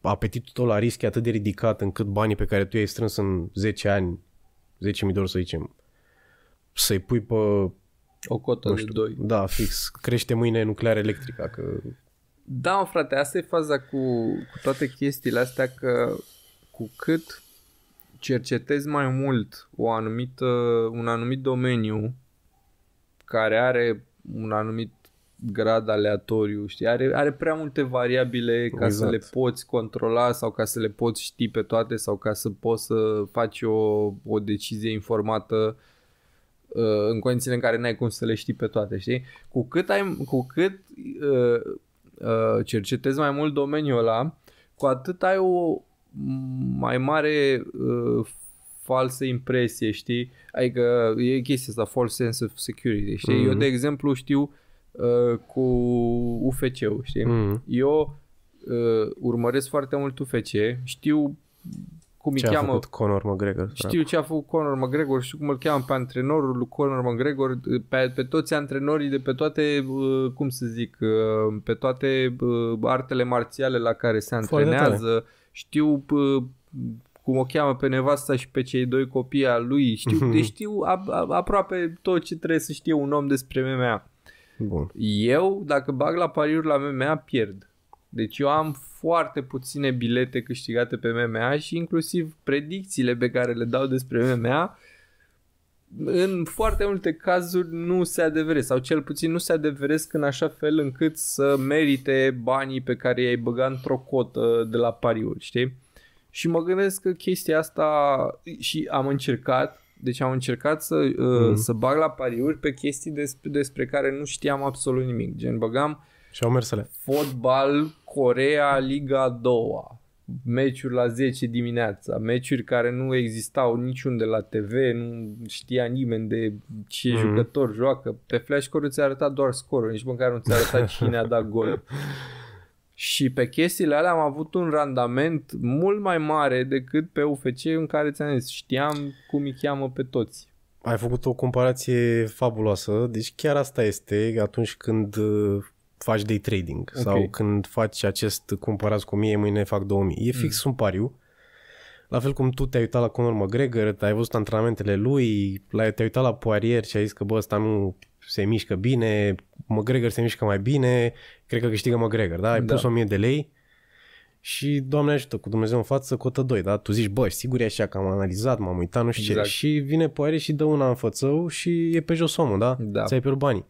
apetitul tău la risc e atât de ridicat încât banii pe care tu i-ai strâns în 10 ani, 10.000 de ori să zicem, să-i pui pe, O cotă nu de știu, 2. da, fix, crește mâine nuclear electrică, că Da, mă, frate, asta e faza cu, cu toate chestiile astea că cu cât cercetezi mai mult o anumită, un anumit domeniu care are un anumit grad aleatoriu, știi, are, are prea multe variabile ca să Exact. le poți controla sau ca să le poți ști pe toate sau ca să poți să faci o, o decizie informată uh, în condițiile în care n-ai cum să le știi pe toate, știi? Cu cât, ai, cu cât uh, uh, cercetezi mai mult domeniul ăla, cu atât ai o mai mare uh, falsă impresie, știi? Adică e chestia asta, false sense of security, știi? Mhm. Eu, de exemplu, știu uh, cu UFC-ul, știi? mm, Eu uh, urmăresc foarte mult UFC, știu cum îi ce a cheamă făcut Conor McGregor. știu ce a făcut Conor McGregor, știu cum îl cheamă pe antrenorul lui Conor McGregor, pe, pe toți antrenorii de pe toate, uh, cum să zic, uh, pe toate uh, artele marțiale la care se Foarte antrenează, știu uh, cum o cheamă pe nevasta și pe cei doi copii al lui, știu, deci știu a, a, aproape tot ce trebuie să știe un om despre MMA. Bun. Eu, dacă bag la pariuri la MMA, pierd. Deci eu am foarte puține bilete câștigate pe MMA și inclusiv predicțiile pe care le dau despre MMA în foarte multe cazuri nu se adeveresc sau cel puțin nu se adeveresc în așa fel încât să merite banii pe care i-ai băgat într-o cotă de la pariuri, știi? Și mă gândesc că chestia asta și am încercat, deci am încercat să, uh, Mhm. să bag la pariuri pe chestii despre, despre care nu știam absolut nimic. Gen, băgam Și au mers alea. fotbal Corea Liga a doua, meciuri la 10 dimineața, meciuri care nu existau niciunde la TV, nu știa nimeni de ce Mhm. jucător joacă. Pe flashcore ți-a arătat doar scorul, nici măcar nu ți-a arătat cine a dat gol. Și pe chestiile alea am avut un randament mult mai mare decât pe UFC în care ți-am zis, știam cum îi cheamă pe toți. Ai făcut o comparație fabuloasă, deci chiar asta este atunci când uh, faci day trading Ok. sau când faci acest cumpărați cu 1000, mâine fac 2000. E fix un pariu. La fel cum tu te-ai uitat la Conor McGregor, ai văzut antrenamentele lui, la- te-ai uitat la Poirier și ai zis că bă, ăsta nu se mișcă bine, McGregor se mișcă mai bine, cred că câștigă McGregor, da? Ai Da. pus 1000 de lei și Doamne ajută, cu Dumnezeu în față, cotă 2, da? Tu zici, bă, sigur e așa că am analizat, m-am uitat, nu știu Exact. ce. Și vine Poirier și dă una în fățău și e pe jos omul, da? Da. Ți-ai pierdut banii.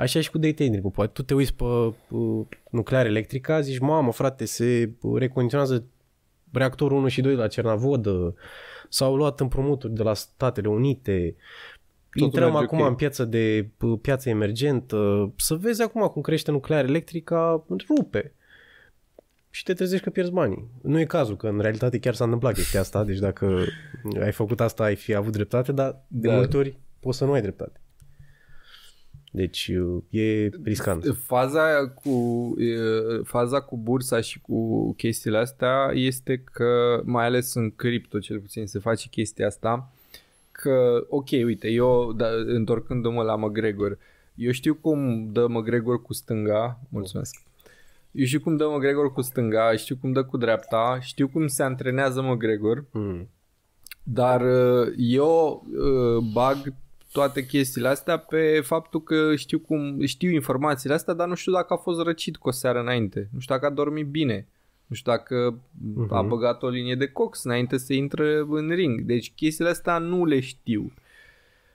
Așa e și cu day trading Poate tu te uiți pe uh, nuclear electrica, zici, mamă, frate, se uh, recondiționează reactorul 1 și 2 de la Cernavodă, s-au luat împrumuturi de la Statele Unite, Totul intrăm merge acum ok. în piață de uh, piață emergentă, să vezi acum cum crește nuclear electrica, rupe. Și te trezești că pierzi banii. Nu e cazul, că în realitate chiar s-a întâmplat chestia asta, deci dacă ai făcut asta ai fi avut dreptate, dar de Da. multe ori poți să nu ai dreptate. Deci uh, e riscant. Faza cu, e, faza cu bursa și cu chestiile astea este că, mai ales în cripto cel puțin, se face chestia asta, că, ok, uite, eu, da, întorcându-mă la McGregor, eu știu cum dă McGregor cu stânga, mulțumesc, eu știu cum dă McGregor cu stânga, știu cum dă cu dreapta, știu cum se antrenează McGregor, Mm. dar uh, eu uh, bag toate chestiile astea pe faptul că știu cum știu informațiile astea, dar nu știu dacă a fost răcit cu o seară înainte. Nu știu dacă a dormit bine. Nu știu dacă uh-huh. a băgat o linie de cox înainte să intre în ring. Deci chestiile astea nu le știu.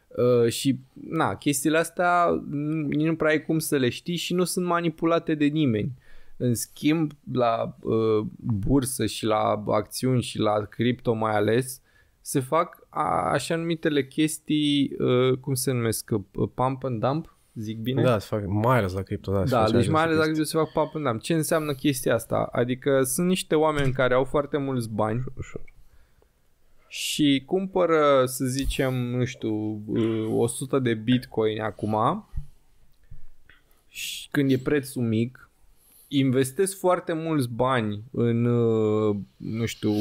Uh, și na, chestiile astea nici nu prea ai cum să le știi și nu sunt manipulate de nimeni. În schimb, la uh, bursă și la acțiuni și la cripto mai ales, se fac a, așa numitele chestii, uh, cum se numesc, uh, pump and dump, zic bine? Da, se fac, mai ales la cripto, da. Da, deci mai ales la cripto se fac pump and dump. Ce înseamnă chestia asta? Adică sunt niște oameni care au foarte mulți bani și cumpără, să zicem, nu știu, 100 uh, de bitcoin acum și când e prețul mic investesc foarte mulți bani în, uh, nu știu,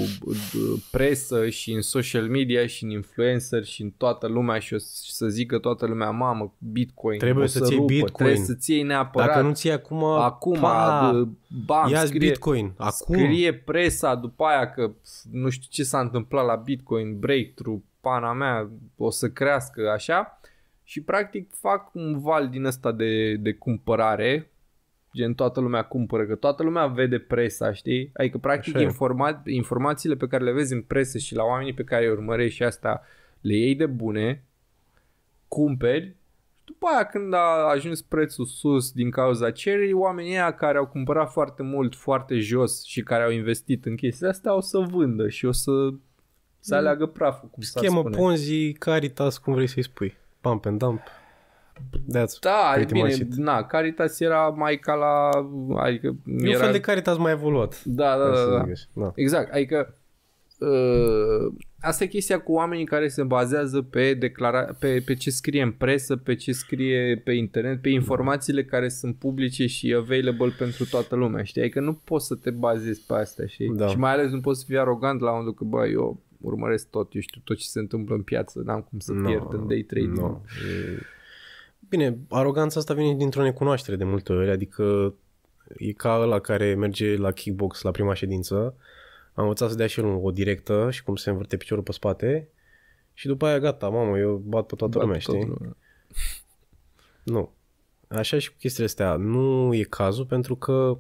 presă și în social media și în influencer și în toată lumea și o să zică toată lumea, mamă, Bitcoin, trebuie să, să iei Bitcoin. Trebuie să-ți iei neapărat. Dacă nu ți acum, acum pa, bam, ia scrie, Bitcoin. Acum. Scrie presa după aia că nu știu ce s-a întâmplat la Bitcoin, breakthrough, pana mea, o să crească așa și practic fac un val din ăsta de, de cumpărare gen toată lumea cumpără, că toată lumea vede presa, știi? Adică practic informa- informațiile pe care le vezi în presă și la oamenii pe care îi urmărești și asta le iei de bune, cumperi și după aia când a ajuns prețul sus din cauza cererii, oamenii aia care au cumpărat foarte mult, foarte jos și care au investit în chestia asta o să vândă și o să să aleagă praful, cum Schemă spune. Ponzi, Caritas, cum vrei să-i spui. Pump and dump. That's da, bine, na, Caritas era mai ca la... Adică e era... un fel de Caritas mai evoluat. Da, da, da, da. da. Exact, adică uh, asta e chestia cu oamenii care se bazează pe, declara- pe, pe ce scrie în presă, pe ce scrie pe internet, pe informațiile care sunt publice și available pentru toată lumea, știi? Adică nu poți să te bazezi pe astea, știi? Da. Și mai ales nu poți să fii arogant la unul că, bă, eu urmăresc tot, eu știu tot ce se întâmplă în piață, n-am cum să no, pierd în day trading. No. E Bine, aroganța asta vine dintr-o necunoaștere de multe ori, adică e ca ăla care merge la kickbox la prima ședință, a învățat să dea și el o directă și cum se învârte piciorul pe spate și după aia gata, mamă, eu bat pe toată bat lumea, știi? Lumea. Nu. Așa și cu chestiile astea. Nu e cazul pentru că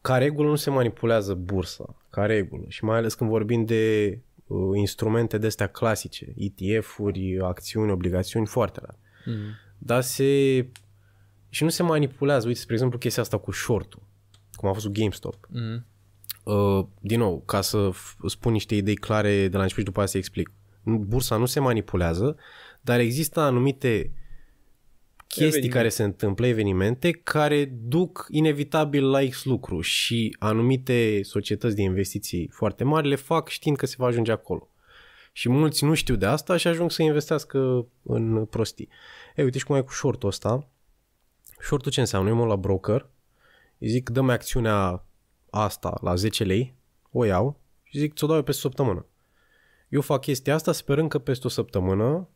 ca regulă nu se manipulează bursa, ca regulă. Și mai ales când vorbim de uh, instrumente de astea clasice, ETF-uri, acțiuni, obligațiuni, foarte rar. Mm. Dar se... Și nu se manipulează. Uite, spre exemplu, chestia asta cu short cum a fost cu GameStop. Mm. Uh, din nou, ca să spun niște idei clare de la început și după aceea să explic. Bursa nu se manipulează, dar există anumite chestii Eveniment. care se întâmplă, evenimente, care duc inevitabil la X lucru și anumite societăți de investiții foarte mari le fac știind că se va ajunge acolo. Și mulți nu știu de asta și ajung să investească în prostii. Ei, uite și cum e cu short-ul ăsta. Short-ul ce înseamnă? Eu mă la broker, îi zic dă-mi acțiunea asta la 10 lei, o iau și zic ți-o dau eu peste o săptămână. Eu fac chestia asta sperând că peste o săptămână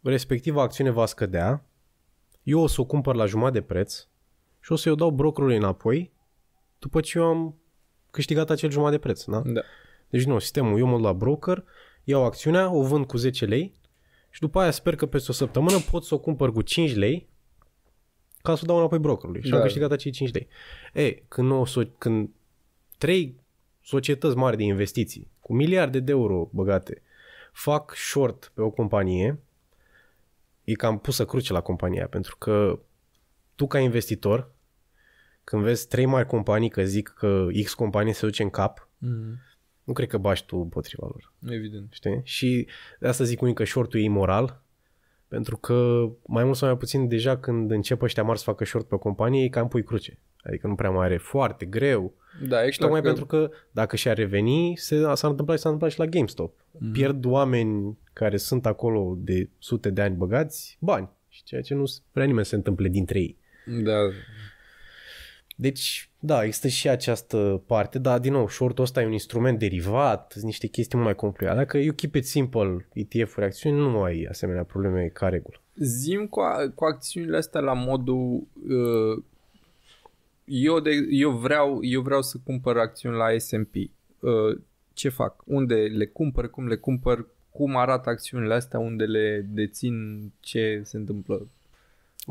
respectiva acțiune va scădea, eu o să o cumpăr la jumătate de preț și o să-i o dau brokerului înapoi după ce eu am câștigat acel jumătate de preț. Da? da. Deci nu, sistemul, eu mă la broker, iau acțiunea, o vând cu 10 lei și după aia sper că peste o săptămână pot să o cumpăr cu 5 lei ca să o dau înapoi brokerului și da. am câștigat acei 5 lei. E, când, o, când trei societăți mari de investiții cu miliarde de euro băgate fac short pe o companie, e cam pusă cruce la compania, pentru că tu ca investitor, când vezi trei mari companii că zic că X companie se duce în cap, mm nu cred că bași tu împotriva lor. Evident. Știi? Și de asta zic unii că short e imoral, pentru că mai mult sau mai puțin deja când încep ăștia mari să facă short pe o companie, e cam pui cruce. Adică nu prea mai are foarte greu. Da, exact. Și tocmai că... pentru că dacă și-ar reveni, se, s-a întâmplat și s-a întâmplat și la GameStop. Mm-hmm. Pierd oameni care sunt acolo de sute de ani băgați bani. Și ceea ce nu vrea nimeni să se întâmple dintre ei. Da. Deci, da, există și această parte, dar, din nou, short-ul ăsta e un instrument derivat, sunt niște chestii mult mai complicate. Dacă you keep it simple, ETF-uri, acțiuni, nu ai asemenea probleme ca regulă. Zim cu, a, cu acțiunile astea la modul... Uh, eu, de, eu, vreau, eu vreau să cumpăr acțiuni la S&P. Uh, ce fac? Unde le cumpăr? Cum le cumpăr? cum arată acțiunile astea, unde le dețin, ce se întâmplă.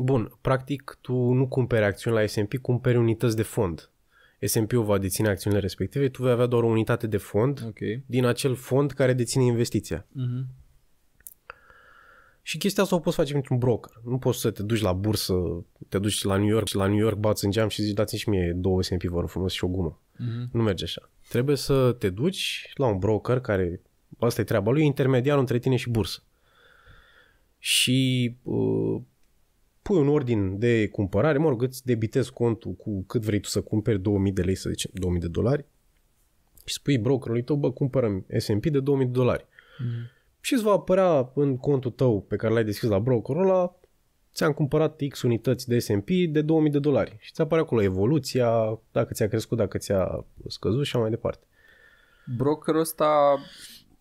Bun, practic tu nu cumperi acțiuni la S&P, cumperi unități de fond. S&P-ul va deține acțiunile respective, tu vei avea doar o unitate de fond Ok. din acel fond care deține investiția. Mhm. Și chestia asta o poți face printr-un broker. Nu poți să te duci la bursă, te duci la New York și la New York bați în geam și zici dați-mi și mie două S&P, vă rog frumos, și o gumă. Mhm. Nu merge așa. Trebuie să te duci la un broker care, asta e treaba lui, e intermediarul între tine și bursă. Și uh, pui un ordin de cumpărare, mă rog, îți debitezi contul cu cât vrei tu să cumperi, 2000 de lei, să zicem, 2000 de dolari, și spui brokerului tău, bă, cumpărăm S&P de 2000 de dolari. Mhm. Și îți va apărea în contul tău pe care l-ai deschis la brokerul ăla, ți-am cumpărat X unități de S&P de 2000 de dolari. Și ți apare acolo evoluția, dacă ți-a crescut, dacă ți-a scăzut și așa mai departe. Brokerul ăsta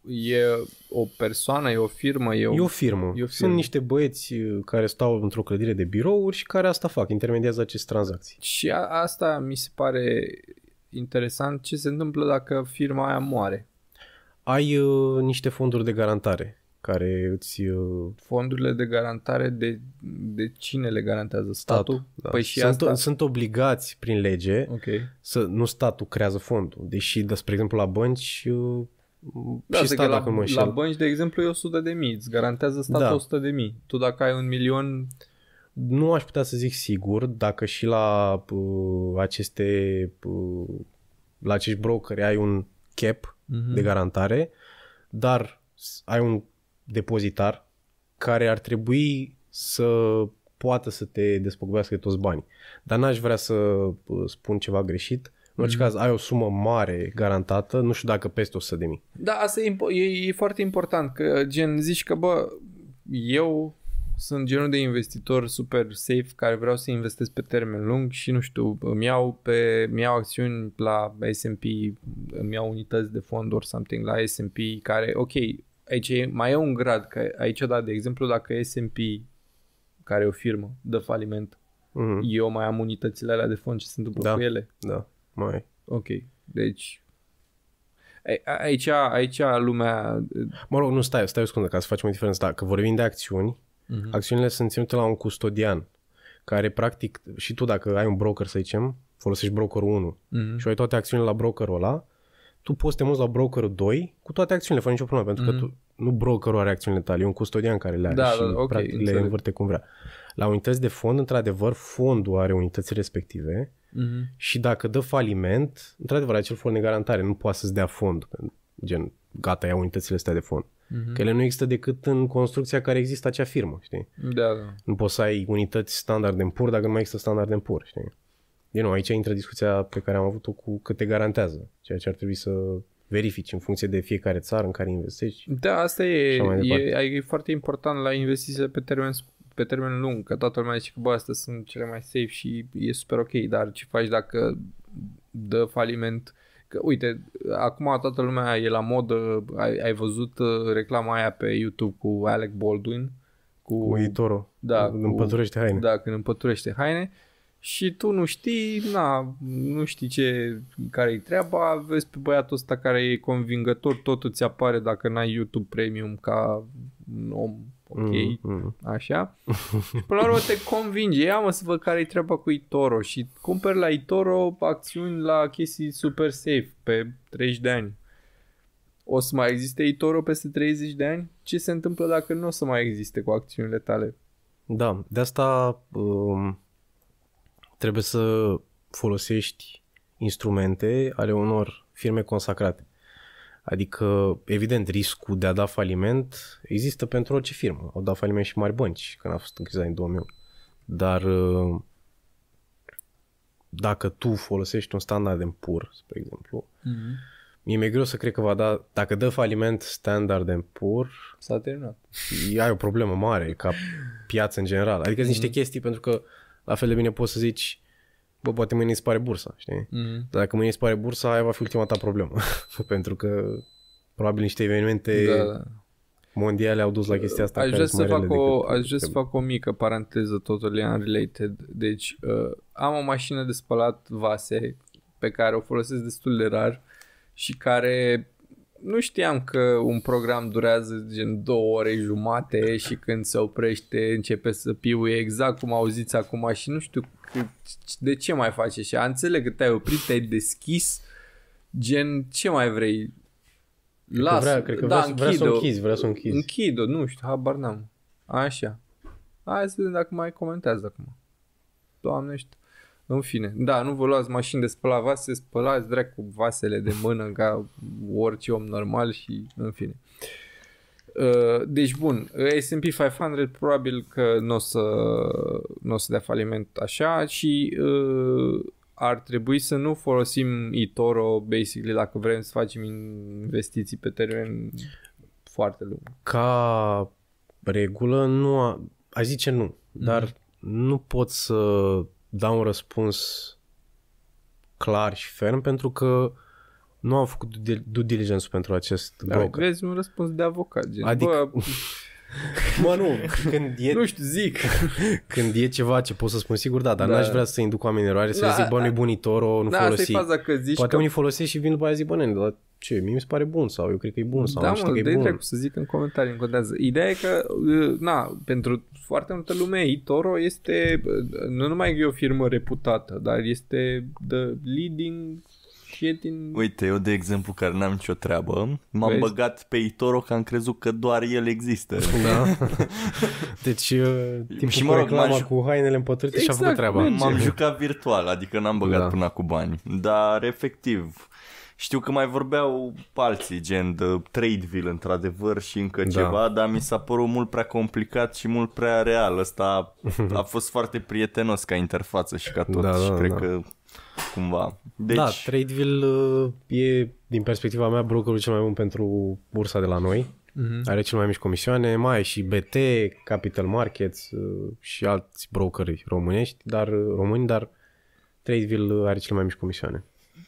e o persoană, e o firmă, e o... E o firmă. E o firmă. Sunt niște băieți uh, care stau într-o clădire de birouri și care asta fac, intermediază aceste tranzacții. Și a, asta mi se pare interesant ce se întâmplă dacă firma aia moare. Ai uh, niște fonduri de garantare care îți... Uh, Fondurile de garantare de, de cine le garantează? Statul? da. Păi și sunt, asta... sunt obligați prin lege Ok. să nu statul creează fondul. Deși, de, spre exemplu, la bănci uh, Da, și zic că stat, la, dacă nu mă la înșel. bănci, de exemplu, e 100 de mii. Îți garantează statul Da. 100 de mii. Tu dacă ai un milion, Nu aș putea să zic sigur dacă și la uh, aceste uh, la acești brokeri ai un cap Mhm. de garantare, dar s- ai un depozitar care ar trebui să poată să te despăgubească de toți banii. Dar n-aș vrea să uh, spun ceva greșit. În orice caz, ai o sumă mare garantată, nu știu dacă peste 100 de mii. Da, asta e, impo- e, e foarte important, că gen zici că bă, eu sunt genul de investitor super safe care vreau să investesc pe termen lung și nu știu, îmi iau, pe, îmi iau acțiuni la S&P, îmi iau unități de fond or something la S&P care, ok, aici e, mai e un grad, că aici da, de exemplu, dacă S&P care e o firmă, dă faliment, Mhm. eu mai am unitățile alea de fond, ce se întâmplă Da. cu ele? Da, mai. Ok, deci a- a- aici, aici lumea Mă rog, nu stai, stai o secundă ca să facem o diferență. Dacă vorbim de acțiuni, Mhm. acțiunile sunt ținute la un custodian care practic, și tu dacă ai un broker să zicem, folosești brokerul 1 Mhm. și ai toate acțiunile la brokerul ăla, tu poți să te muți la brokerul 2 cu toate acțiunile, fără nicio problemă, pentru că tu, nu brokerul are acțiunile tale, e un custodian care le are Mhm. Da, și da, ok, practic le înțeleg. învârte cum vrea. La unități de fond, într-adevăr, fondul are unități respective Mhm. și dacă dă faliment, într-adevăr, acel fond de garantare nu poate să-ți dea fond, gen, gata, ia unitățile astea de fond. Mhm. Că ele nu există decât în construcția care există acea firmă, știi? Da, da. Nu poți să ai unități standard în pur dacă nu mai există standard în pur, știi? Din nou, aici intră discuția pe care am avut-o cu cât te garantează, ceea ce ar trebui să verifici în funcție de fiecare țară în care investești. Da, asta e, Și mai departe. e, e foarte important la investițiile pe termen, sc- pe termen lung, că toată lumea zice că bă, astea sunt cele mai safe și e super ok, dar ce faci dacă dă faliment? Că uite, acum toată lumea e la modă, ai, ai văzut uh, reclama aia pe YouTube cu Alec Baldwin? Cu, Cu Itoro, da, când împăturește haine. Da, când împăturește haine și tu nu știi, na, nu știi ce, care e treaba, vezi pe băiatul ăsta care e convingător, totul ți apare dacă n-ai YouTube Premium ca un om, ok, Mm, mm. așa. și până la urmă te convinge, ia mă să văd care e treaba cu Itoro și cumperi la Itoro acțiuni la chestii super safe pe 30 de ani. O să mai existe Itoro peste 30 de ani? Ce se întâmplă dacă nu o să mai existe cu acțiunile tale? Da, de asta um, trebuie să folosești instrumente ale unor firme consacrate. Adică, evident, riscul de a da faliment există pentru orice firmă. Au dat faliment și mari bănci când a fost în criza din 2008. Dar uh, dacă tu folosești un standard în pur, spre exemplu, Mm-hmm. mie mi-e greu să cred că va da, dacă dă faliment standard în pur, S-a terminat. ai o problemă mare ca piață în general. Adică sunt Mhm. niște chestii pentru că la fel de bine poți să zici bă, poate mâine îți pare bursa, știi? Mm-hmm. Dar dacă mâine îți pare bursa, aia va fi ultima ta problemă. pentru că probabil niște evenimente Da, da. mondiale au dus la chestia asta. Aș care vrea, sunt să mai fac rele o, decât aș vrea să trebuie. fac o mică paranteză totally unrelated. Deci, uh, am o mașină de spălat vase pe care o folosesc destul de rar și care nu știam că un program durează gen două ore jumate și când se oprește începe să piuie exact cum auziți acum și nu știu cât, de ce mai face și înțeleg că te-ai oprit, te-ai deschis, gen ce mai vrei? Cred că vrea, cred că da, vrea, vrea să o închid-o. închizi, vrea să o închizi. Închid-o, nu știu, habar n-am. Așa. Hai să vedem dacă mai comentează acum. Doamne știu. În fine, da, nu vă luați mașini de spălat vase, spălați drept cu vasele de mână ca orice om normal și în fine. Uh, Deci bun, S&P 500 probabil că nu o să, n-o să dea faliment așa și uh, ar trebui să nu folosim eToro basically dacă vrem să facem investiții pe termen foarte lung. Ca regulă, nu a, aș zice nu, dar Mhm. nu pot să dau un răspuns clar și ferm pentru că nu am făcut due- due diligence pentru acest Da, broker. vezi un răspuns de avocat. Gen, Adică- bă, Mă, nu, când e, nu știu, zic. când e ceva ce pot să spun sigur, da, dar Da. n-aș vrea să induc oamenii în eroare, să Da, zic, bă, da. nu-i bun Itoro, nu da, asta folosi. e faza că zici Poate că... unii folosesc și vin după aia zic, bă, nene, dar ce, mie mi se pare bun sau eu cred că e bun sau da, nu știu mă, că de e bun. dracu să zic în comentarii, încă contează. Ideea e că, uh, na, pentru foarte multă lume, eToro este, uh, nu numai că e o firmă reputată, dar este the leading shit in... Uite, eu de exemplu care n-am nicio treabă, m-am Vezi? băgat pe Itoro că am crezut că doar el există. Da. Deci, uh, tipul Și și mă cu rog, reclama m-am ju- cu hainele împăturite și-a Exact, făcut treaba. merge. M-am jucat virtual, adică n-am băgat Da. da. până cu bani. Dar efectiv, știu că mai vorbeau alții, gen de Tradeville într-adevăr și încă Da. da. ceva, dar mi s-a părut mult prea complicat și mult prea real. Ăsta a fost foarte prietenos ca interfață și ca tot Da, și da, cred da. că cumva. Deci, Da, Tradeville uh, e, din perspectiva mea, brokerul cel mai bun pentru bursa de la noi. Mhm. Are cel mai mici comisioane, mai ai și BT, Capital Markets uh, și alți brokeri românești, dar uh, români, dar Tradeville uh, are cel mai mici comisioane.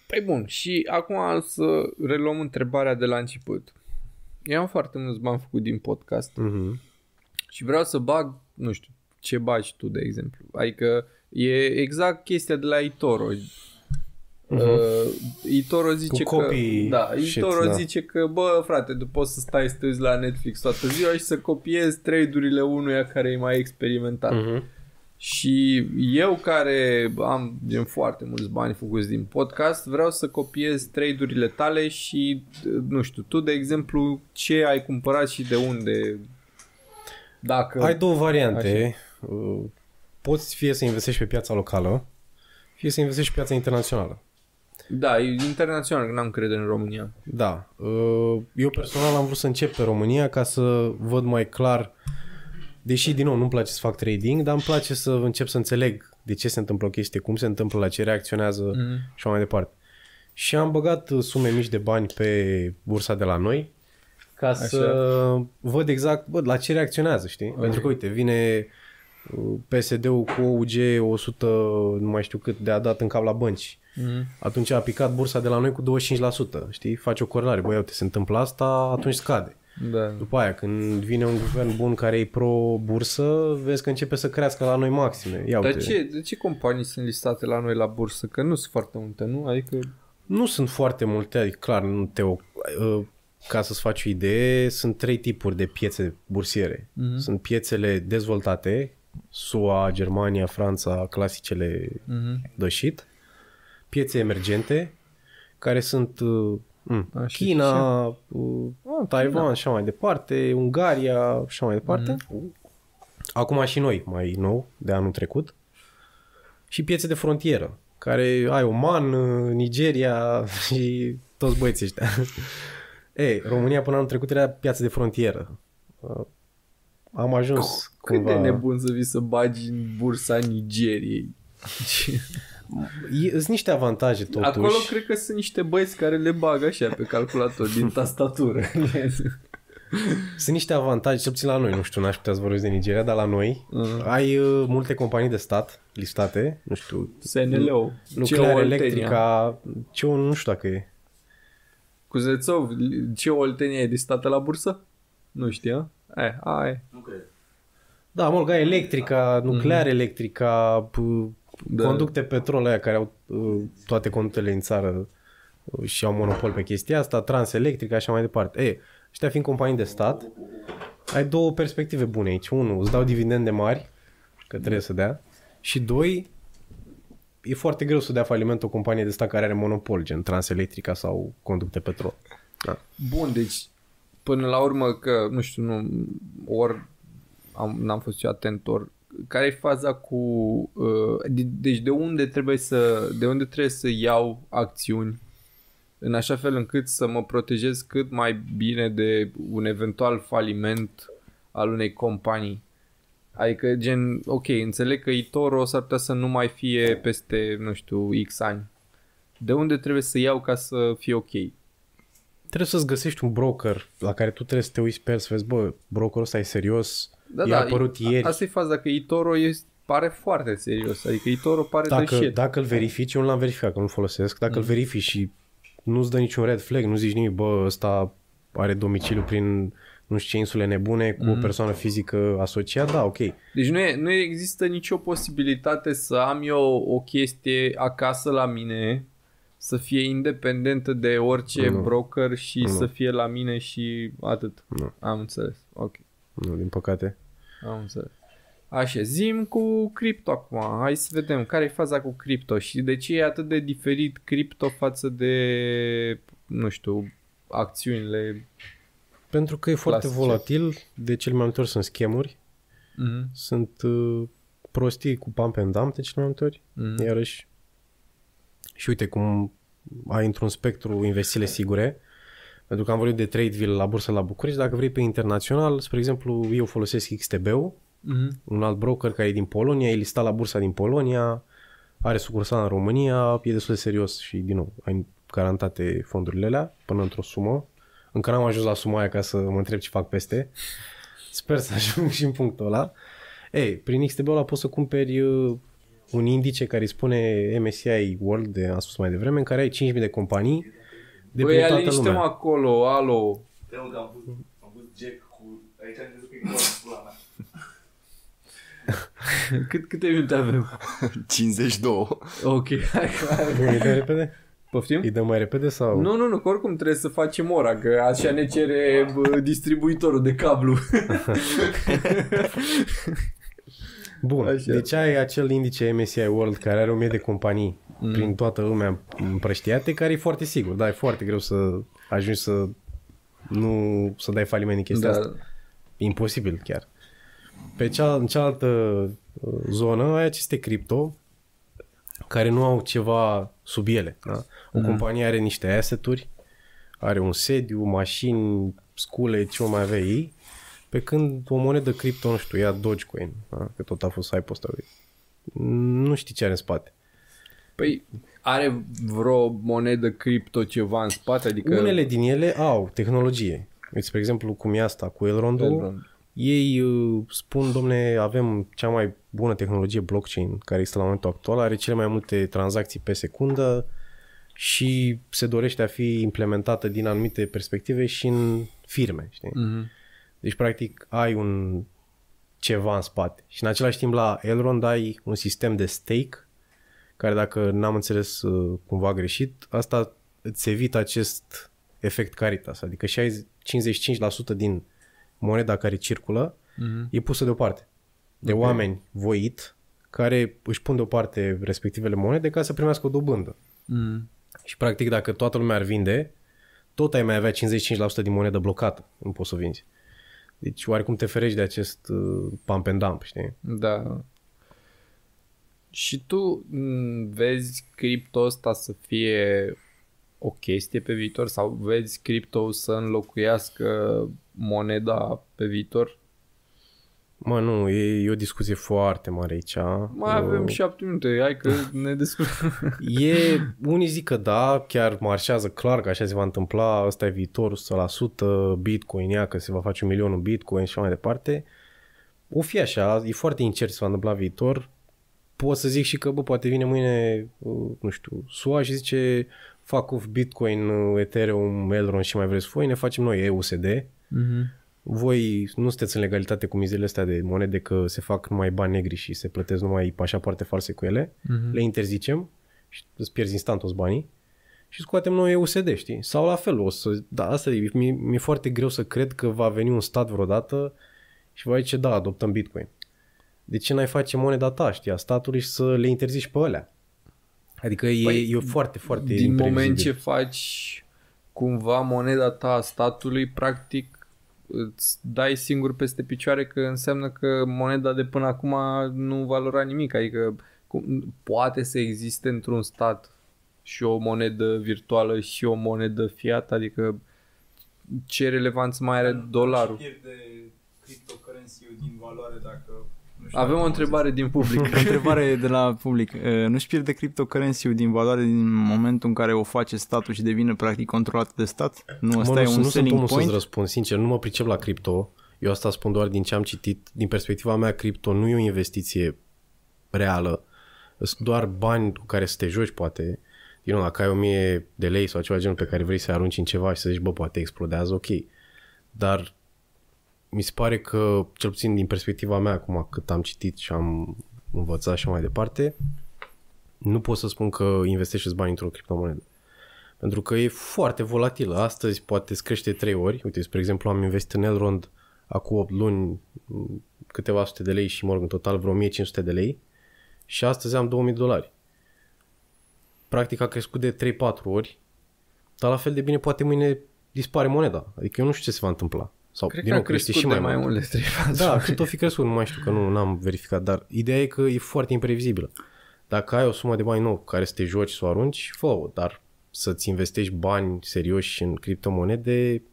Păi bun, și acum să reluăm întrebarea de la început. Eu am foarte mulți bani făcut din podcast Mhm. și vreau să bag, nu știu, ce bagi tu, de exemplu. Adică e exact chestia de la Itoro. Uh, Itoro zice Cu că copii da, shit, Itoro da. zice că bă frate, tu poți să stai să te uiți la Netflix toată ziua și să copiezi trade-urile unuia care e mai experimentat. Mhm. Și eu care am gen foarte mulți bani făcuți din podcast, vreau să copiez trade-urile tale și, nu știu, tu de exemplu, ce ai cumpărat și de unde? Dacă... Ai două variante. Uh, Poți fie să investești pe piața locală, fie să investești pe piața internațională. Da, e internațional, că n-am crede în România. Da. Uh, Eu personal am vrut să încep pe România ca să văd mai clar, deși din nou nu-mi place să fac trading, dar îmi place să încep să înțeleg de ce se întâmplă o chestie, cum se întâmplă, la ce reacționează Mhm. și așa mai departe. Și am băgat uh, sume mici de bani pe bursa de la noi ca Așa. să văd exact bă, la ce reacționează, știi? Okay. Pentru că, uite, vine uh, PSD-ul cu OUG 100, nu mai știu cât, de a dat în cap la bănci. Mm. Atunci a picat bursa de la noi cu 25%, știi? Faci o corelare, băi, uite, se întâmplă asta, atunci scade. Da. După aia, când vine un guvern bun care e pro-bursă, vezi că începe să crească la noi maxime. Ia Dar uite. ce, de ce companii sunt listate la noi la bursă? Că nu sunt foarte multe, nu? Adică... Nu sunt foarte multe, adică clar, nu te o, uh, ca să-ți faci o idee, sunt trei tipuri de piețe bursiere. Mhm. Sunt piețele dezvoltate, SUA, Germania, Franța, clasicele Mhm. de shit, piețe emergente, care sunt uh, m, Așa, China, uh, Taiwan și așa mai departe, Ungaria și așa mai departe. Acum și noi, mai nou, de anul trecut. Și piețe de frontieră, care ai Oman, uh, Nigeria și toți băieții ăștia. Ei, România până anul trecut era piață de frontieră. Uh, Am ajuns Cât cumva... de nebun să vii să bagi în bursa Nigeriei? E- Sunt niște avantaje totuși. Acolo cred că sunt niște băieți care le bag așa pe calculator din tastatură. Sunt niște avantaje, cel puțin la noi, nu știu, n-aș putea să vorbesc de Nigeria, dar la noi Mhm. ai uh, multe companii de stat listate, nu știu, SNL-ul. nuclear, Oltenia. electrica, ce nu știu dacă e. Cuzețov, ce Oltenia e listată la bursă? Nu știa? Eh, ai. Da, mă, rog, ai electrica, nuclear electrica, p- Da. conducte petrol aia care au uh, toate conductele în țară și au monopol pe chestia asta, Transelectric, așa mai departe. E, ăștia fiind companii de stat, ai două perspective bune aici. Unu, îți dau dividende mari, că trebuie să dea, și doi, e foarte greu să dea faliment o companie de stat care are monopol, gen Transelectrica sau Conducte Petrol. Da. Bun, deci până la urmă că, nu știu, nu, ori am, n-am fost eu atent, ori care e faza cu uh, de, deci de unde trebuie să de unde trebuie să iau acțiuni în așa fel încât să mă protejez cât mai bine de un eventual faliment al unei companii. Adică gen, ok, înțeleg că Itoro s-ar putea să nu mai fie peste, nu știu, X ani. De unde trebuie să iau ca să fie ok? Trebuie să-ți găsești un broker la care tu trebuie să te uiți pe el să vezi, bă, brokerul ăsta e serios, Da, i-a da, apărut a- ieri. Asta e faza, că Itoro este, pare foarte serios. Adică Itoro pare de dacă, shit. dacă îl verifici, eu nu l-am verificat, că nu folosesc, dacă Mm. îl verifici și nu-ți dă niciun red flag, nu zici nimic, bă, ăsta are domiciliu prin nu știu ce insule nebune cu Mm. o persoană fizică asociată, da, ok. Deci nu, e, nu există nicio posibilitate să am eu o chestie acasă la mine să fie independentă de orice Nu. broker și Nu. să fie la mine și atât. Nu. Am înțeles. Ok. Nu, din păcate. Am înțeles. Așa, zim cu cripto acum. Hai să vedem care e faza cu cripto și de ce e atât de diferit cripto față de, nu știu, acțiunile. Pentru că e foarte Clasice. volatil, de cel mai multe ori sunt schemuri, Mhm. sunt uh, prostii cu pump and dump de cel mai multe ori, Mhm. iarăși. Și uite cum ai într-un spectru investițiile sigure, pentru că am vorbit de Tradeville la bursă la București, dacă vrei pe internațional, spre exemplu, eu folosesc XTB-ul, Mhm. un alt broker care e din Polonia, e listat la bursa din Polonia, are sucursal în România, e destul de serios și, din nou, ai garantate fondurile alea până într-o sumă. Încă n-am ajuns la suma aia ca să mă întreb ce fac peste. Sper să ajung și în punctul ăla. Ei, prin XTB-ul ăla poți să cumperi uh, un indice care îi spune MSCI World, de, am spus mai devreme, în care ai 5.000 de companii de Băi, pe ia toată liniște lumea. mă acolo, alo. Te rog, am văzut, am văzut Jack cu... Aici am crezut că e cu pula mea. Cât, câte minute avem? 52. Ok, hai, hai. Bun, îi dăm repede? Poftim? Îi dăm mai repede sau? Nu, nu, nu, că oricum trebuie să facem ora, că așa ne cere bă, distribuitorul de cablu. Bun, Așa. Așa. deci ai acel indice MSCI World care are 1000 de companii mm. prin toată lumea împrăștiate, care e foarte sigur, da, e foarte greu să ajungi să nu să dai faliment în chestia Da. asta. E imposibil chiar. Pe cea, în cealaltă uh, zonă ai aceste cripto care nu au ceva sub ele. Da? O mm. companie are niște asset-uri, are un sediu, mașini, scule, ce o mai avea ei, pe când o monedă cripto, nu știu, ia Dogecoin, da? că tot a fost hype ăsta. Nu știi ce are în spate. Păi, are vreo monedă cripto ceva în spate? Adică... Unele din ele au tehnologie. Uite, spre exemplu, cum e asta cu Elrond, Elrond. ei uh, spun, domne, avem cea mai bună tehnologie blockchain care există la momentul actual, are cele mai multe tranzacții pe secundă și se dorește a fi implementată din anumite perspective și în firme, știi? Mhm. Deci, practic, ai un ceva în spate. Și în același timp la Elrond ai un sistem de stake care dacă n-am înțeles uh, cumva greșit, asta îți evită acest efect Caritas. Adică și ai 55% din moneda care circulă Mhm. e pusă deoparte de okay. oameni voit care își pun deoparte respectivele monede ca să primească o dobândă. Mhm. Și practic dacă toată lumea ar vinde, tot ai mai avea 55% din monedă blocată. Nu poți să o vinzi. Deci oarecum te ferești de acest uh, pump and dump, știi? Da. Și tu m, vezi cripto ăsta să fie o chestie pe viitor sau vezi cripto să înlocuiască moneda pe viitor? Mă, nu, e, e o discuție foarte mare aici. Mai avem Uh, șapte minute, hai că ne descurcăm. E, unii zic că da, chiar marșează clar că așa se va întâmpla, ăsta e viitorul 100%, Bitcoin, ia că se va face un milion în Bitcoin și așa mai departe. O fi așa, e foarte incert ce se va întâmpla în viitor. Pot să zic și că, bă, poate vine mâine, uh, nu știu, SUA și zice fac off Bitcoin, uh, Ethereum, Elrond și mai vreți voi, ne facem noi EUSD. Mhm. Voi nu sunteți în legalitate cu mizele astea de monede că se fac numai bani negri și se plătesc numai pașapoarte false cu ele. Mhm. Le interzicem și îți pierzi instant toți banii și scoatem noi USD, știi? Sau la fel, o să, da, asta e, mi- mi-e foarte greu să cred că va veni un stat vreodată și va zice, da, adoptăm Bitcoin. De ce n-ai face moneda ta, știi, a statului și să le interzici pe alea? Adică e, Păi, e foarte, foarte Din moment imprevizibil. ce faci cumva moneda ta a statului, practic îți dai singur peste picioare că înseamnă că moneda de până acum nu valora nimic. Adică cum, poate să existe într-un stat și o monedă virtuală și o monedă fiat, adică ce relevanță mai are dolarul? Nu pierde cryptocurrency-ul din valoare dacă... nu știu Avem dacă o am întrebare din public. O întrebare de la public. Uh, Nu-și pierde cryptocurrency-ul din valoare din momentul în care o face statul și devine practic controlat de stat? Nu, Mă, ăsta nu, e nu un sunt selling omul point? să-ți răspund, sincer, nu mă pricep la cripto. Eu asta spun doar din ce am citit. Din perspectiva mea, cripto nu e o investiție reală. Sunt doar bani cu care să te joci, poate. You know, dacă ai 1000 de lei sau ceva genul pe care vrei să arunci în ceva și să zici, bă, poate explodează, ok. Dar mi se pare că, cel puțin din perspectiva mea, acum cât am citit și am învățat și mai departe, nu pot să spun că investești bani într-o criptomonedă. Pentru că e foarte volatilă. Astăzi poate îți crește 3 ori. Uite, spre exemplu, am investit în Elrond acum 8 luni m, câteva sute de lei și, mă rog, în total vreo 1500 de lei și astăzi am 2000 de dolari. Practic a crescut de 3-4 ori, dar la fel de bine poate mâine dispare moneda. Adică eu nu știu ce se va întâmpla. Sau, Cred din că a nou, crește crescut și de mai, mai mult. mult de 3 Da, cât o fi crescut, nu mai știu că nu am verificat, dar ideea e că e foarte imprevizibilă. Dacă ai o sumă de bani nou cu care să te joci, să o arunci, fă dar să-ți investești bani serioși în criptomonede,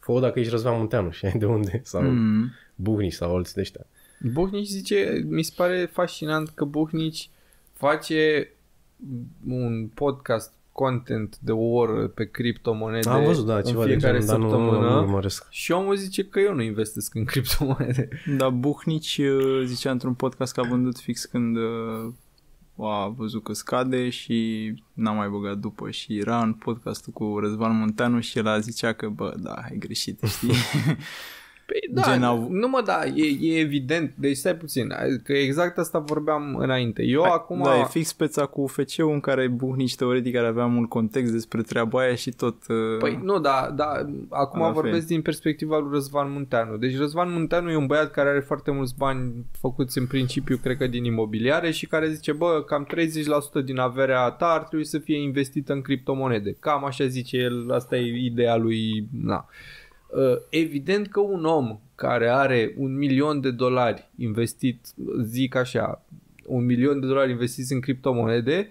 fă dacă ești Răzvan Munteanu și ai de unde, sau mm. Mm. Buhni sau alții de ăștia. Buhnici zice, mi se pare fascinant că Buhnici face un podcast content de o oră pe criptomonede Am văzut, da, ceva în de fiecare genul, dar nu, nu, săptămână nu urmăresc. și omul zice că eu nu investesc în criptomonede. Dar Buhnici uh, zicea într-un podcast că a vândut fix când uh, a văzut că scade și n-a mai băgat după și era în podcastul cu Răzvan Munteanu și el a zicea că bă, da, ai greșit, știi? Păi da, Gen au- nu mă, da, e, e evident, deci stai puțin, că exact asta vorbeam înainte. Eu acum... Da, e fix speța cu UFC-ul în care Buhnici teoretic care avea mult context despre treaba aia și tot... Uh, Păi nu, da, da, acum La vorbesc fel. din perspectiva lui Răzvan Munteanu. Deci Răzvan Munteanu e un băiat care are foarte mulți bani făcuți în principiu, cred că din imobiliare și care zice, bă, cam 30% din averea ta ar trebui să fie investită în criptomonede. Cam așa zice el, asta e ideea lui, na. Uh, Evident că un om care are un milion de dolari investit, zic așa, un milion de dolari investiți în criptomonede,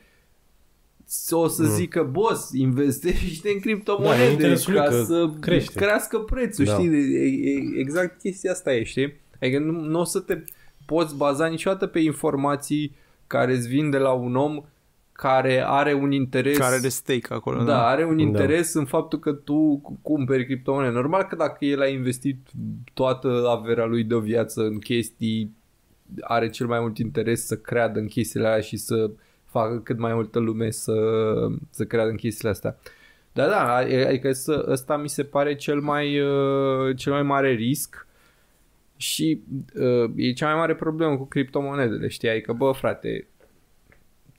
o să zică, boss, investește în Da, e criptomonede interesul lui ca că să crește. crească prețul, Da. știi? E, e, exact chestia asta e, știi? Adică nu, nu o să te poți baza niciodată pe informații care îți vin de la un om care are un interes care are stake acolo, da, are un Da. interes în faptul că tu cumperi criptomonede. Normal că dacă el a investit toată averea lui de viață în chestii, are cel mai mult interes să creadă în chestiile alea și să facă cât mai multă lume să, să creadă în chestiile astea. Da, da, adică să, ăsta mi se pare cel mai, uh, cel mai mare risc și uh, e cea mai mare problemă cu criptomonedele, știi? Adică, bă, frate,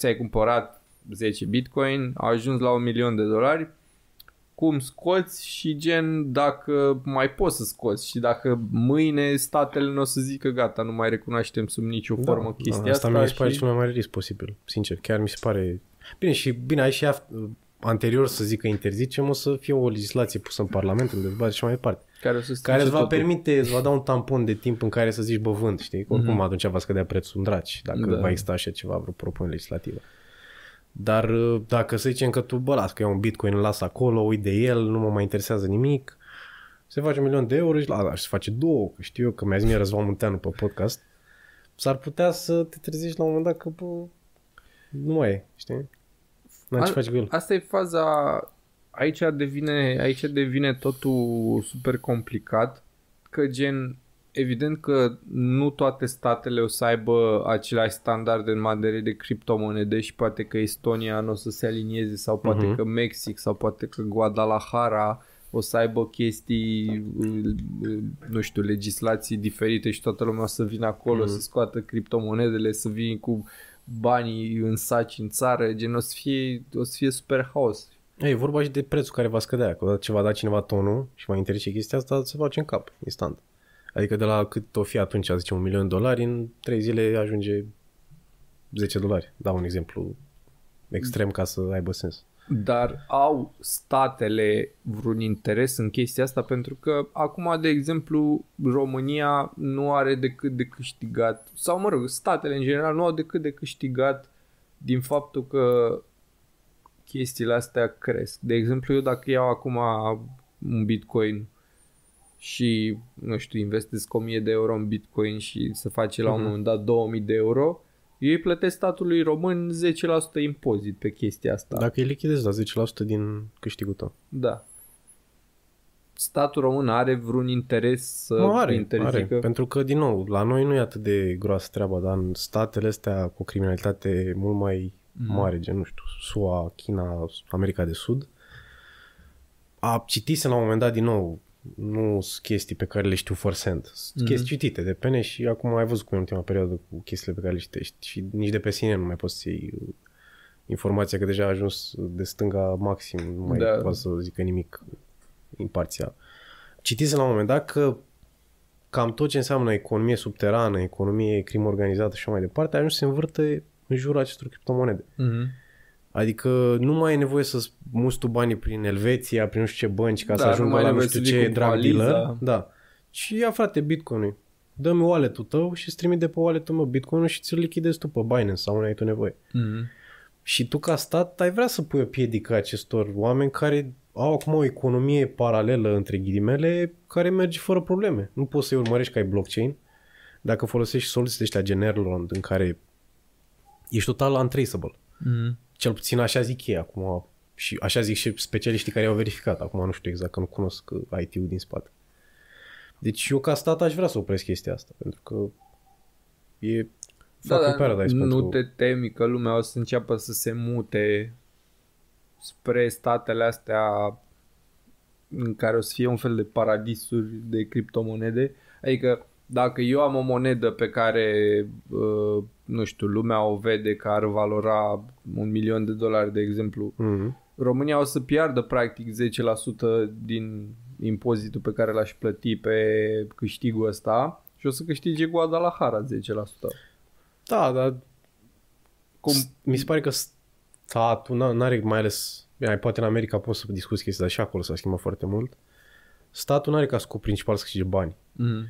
ți-ai cumpărat 10 bitcoin, a ajuns la un milion de dolari, cum scoți și gen dacă mai poți să scoți și dacă mâine statele nu o să zică gata, nu mai recunoaștem sub nicio formă chestia Da, asta asta. mi se pare și... cel mai mare risc posibil, sincer. Chiar mi se pare... Bine, și bine, ai și af- anterior să zic că interzicem, o să fie o legislație pusă în Parlament, în dezbatere și mai departe. Care, o să Care îți va totul. permite, îți va da un tampon de timp în care să zici, bă, vând, știi? Că Oricum atunci va scădea prețul în draci, dacă Mhm. Da. va exista așa ceva, vreo propunere legislativă. Dar uh, dacă să zicem că tu, bă, las că e un bitcoin, îl las acolo, uit de el, nu mă mai interesează nimic, se face un milion de euro și, la, și se face două, că știu eu, că mi-a zis mie Răzvan Munteanu pe podcast, s-ar putea să te trezești la un moment dat că, bă, nu mai e, știi? Nu ai ce A- faci cu el. Asta e faza, aici devine, aici devine totul super complicat, că gen, evident că nu toate statele o să aibă aceleași standarde în materie de criptomonede și poate că Estonia nu o să se alinieze sau poate Mhm. că Mexic sau poate că Guadalajara o să aibă chestii, uh, nu știu, legislații diferite și toată lumea o să vină acolo Mhm. să scoată criptomonedele, să vină cu banii în saci în țară, gen o să fie, o să fie super haos. E, e vorba și de prețul care va scădea. Că odată ce va da cineva tonul și va interzice chestia asta, se face în cap, instant. Adică de la cât o fi atunci, zice, un milion de dolari, în trei zile ajunge 10 dolari. Dau un exemplu extrem ca să aibă sens. Dar au statele vreun interes în chestia asta? Pentru că acum, de exemplu, România nu are decât de câștigat, sau mă rog, statele în general nu au decât de câștigat din faptul că chestiile astea cresc. De exemplu, eu dacă iau acum un bitcoin și, nu știu, investesc 1000 de euro în bitcoin și se face la un Mhm. moment dat 2000 de euro, eu îi plătesc statului român 10% impozit pe chestia asta. Dacă îi lichidezi la 10% din câștigul tău. Da. Statul român are vreun interes să Nu, are, are, interzică? pentru că, din nou, la noi nu e atât de groasă treaba, dar în statele astea cu criminalitate mult mai Mhm. Mare, gen, nu știu, SUA, China, America de Sud, a citisem la un moment dat, din nou, nu sunt chestii pe care le știu forsent, sunt Mhm. chestii citite de pene și acum ai văzut cum e în ultima perioadă cu chestiile pe care le citești și nici de pe sine nu mai poți să iei uh, informația că deja a ajuns de stânga maxim, nu mai Da. poate să zică nimic imparțial. Citisem la un moment dat că cam tot ce înseamnă economie subterană, economie, crimă organizată și așa mai departe, a ajuns să se învârte în jurul acestor criptomonede. Mhm. Adică nu mai e nevoie să muți tu banii prin Elveția, prin nu știu ce bănci ca Da, să nu ajungă mai e la nu nevoie știu să vii ce cu drug valiza. dealer. Da. Și ia frate Bitcoin-ul. Dă-mi wallet-ul tău și îți trimite pe wallet-ul meu Bitcoin-ul și ți-l lichidezi tu pe Binance sau unde ai tu nevoie. Mhm. Și tu ca stat ai vrea să pui o piedică acestor oameni care au acum o economie paralelă între ghilimele care merge fără probleme. Nu poți să-i urmărești ca ai blockchain dacă folosești soluțiile ăștia general în care ești total untraceable. Mhm. Cel puțin așa zic ei acum și așa zic și specialiștii care au verificat. Acum nu știu exact, că nu cunosc uh, IT-ul din spate. Deci eu ca stat aș vrea să opresc chestia asta, pentru că e Da, fucking dar paradise nu pentru... te temi că lumea o să înceapă să se mute spre statele astea în care o să fie un fel de paradisuri de criptomonede. Adică dacă eu am o monedă pe care, uh, nu știu, lumea o vede că ar valora un milion de dolari, de exemplu, Mhm. România o să piardă practic 10% din impozitul pe care l-aș plăti pe câștigul ăsta și o să câștige Guadalajara 10%. Da, dar Cum? mi se pare că statul n- n-are mai ales, bine, poate în America poți să discuți chestia, dar și acolo s-a schimbat foarte mult. Statul nu are ca scop principal să câștige bani. Mm.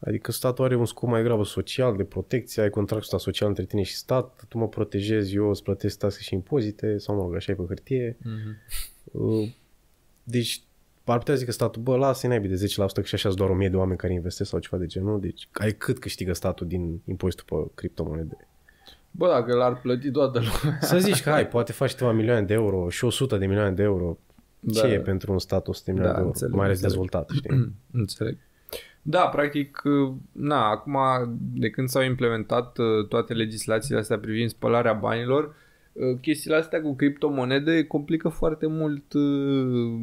Adică statul are un scop mai grav social, de protecție, ai contractul ăsta social între tine și stat, tu mă protejezi, eu îți plătesc taxe și impozite, sau mă rog, așa e pe hârtie. Mm-hmm. Uh, Deci ar putea zic că statul, bă, lasă-i naibii de 10% că și așa sunt doar 1000 de oameni care investesc sau ceva de genul, deci ai cât câștigă statul din impozitul pe criptomonede. Bă, dacă l-ar plăti toată lumea. Să zici că hai, poate faci câteva milioane de euro și 100 de milioane de euro. Ce Da. e pentru un stat 100 de milioane Da, de euro? înțeleg, mai ales înțeleg. dezvoltat, știi? Înțeleg. Da, practic, na, acum de când s-au implementat uh, toate legislațiile astea privind spălarea banilor, uh, chestiile astea cu criptomonede complică foarte mult uh,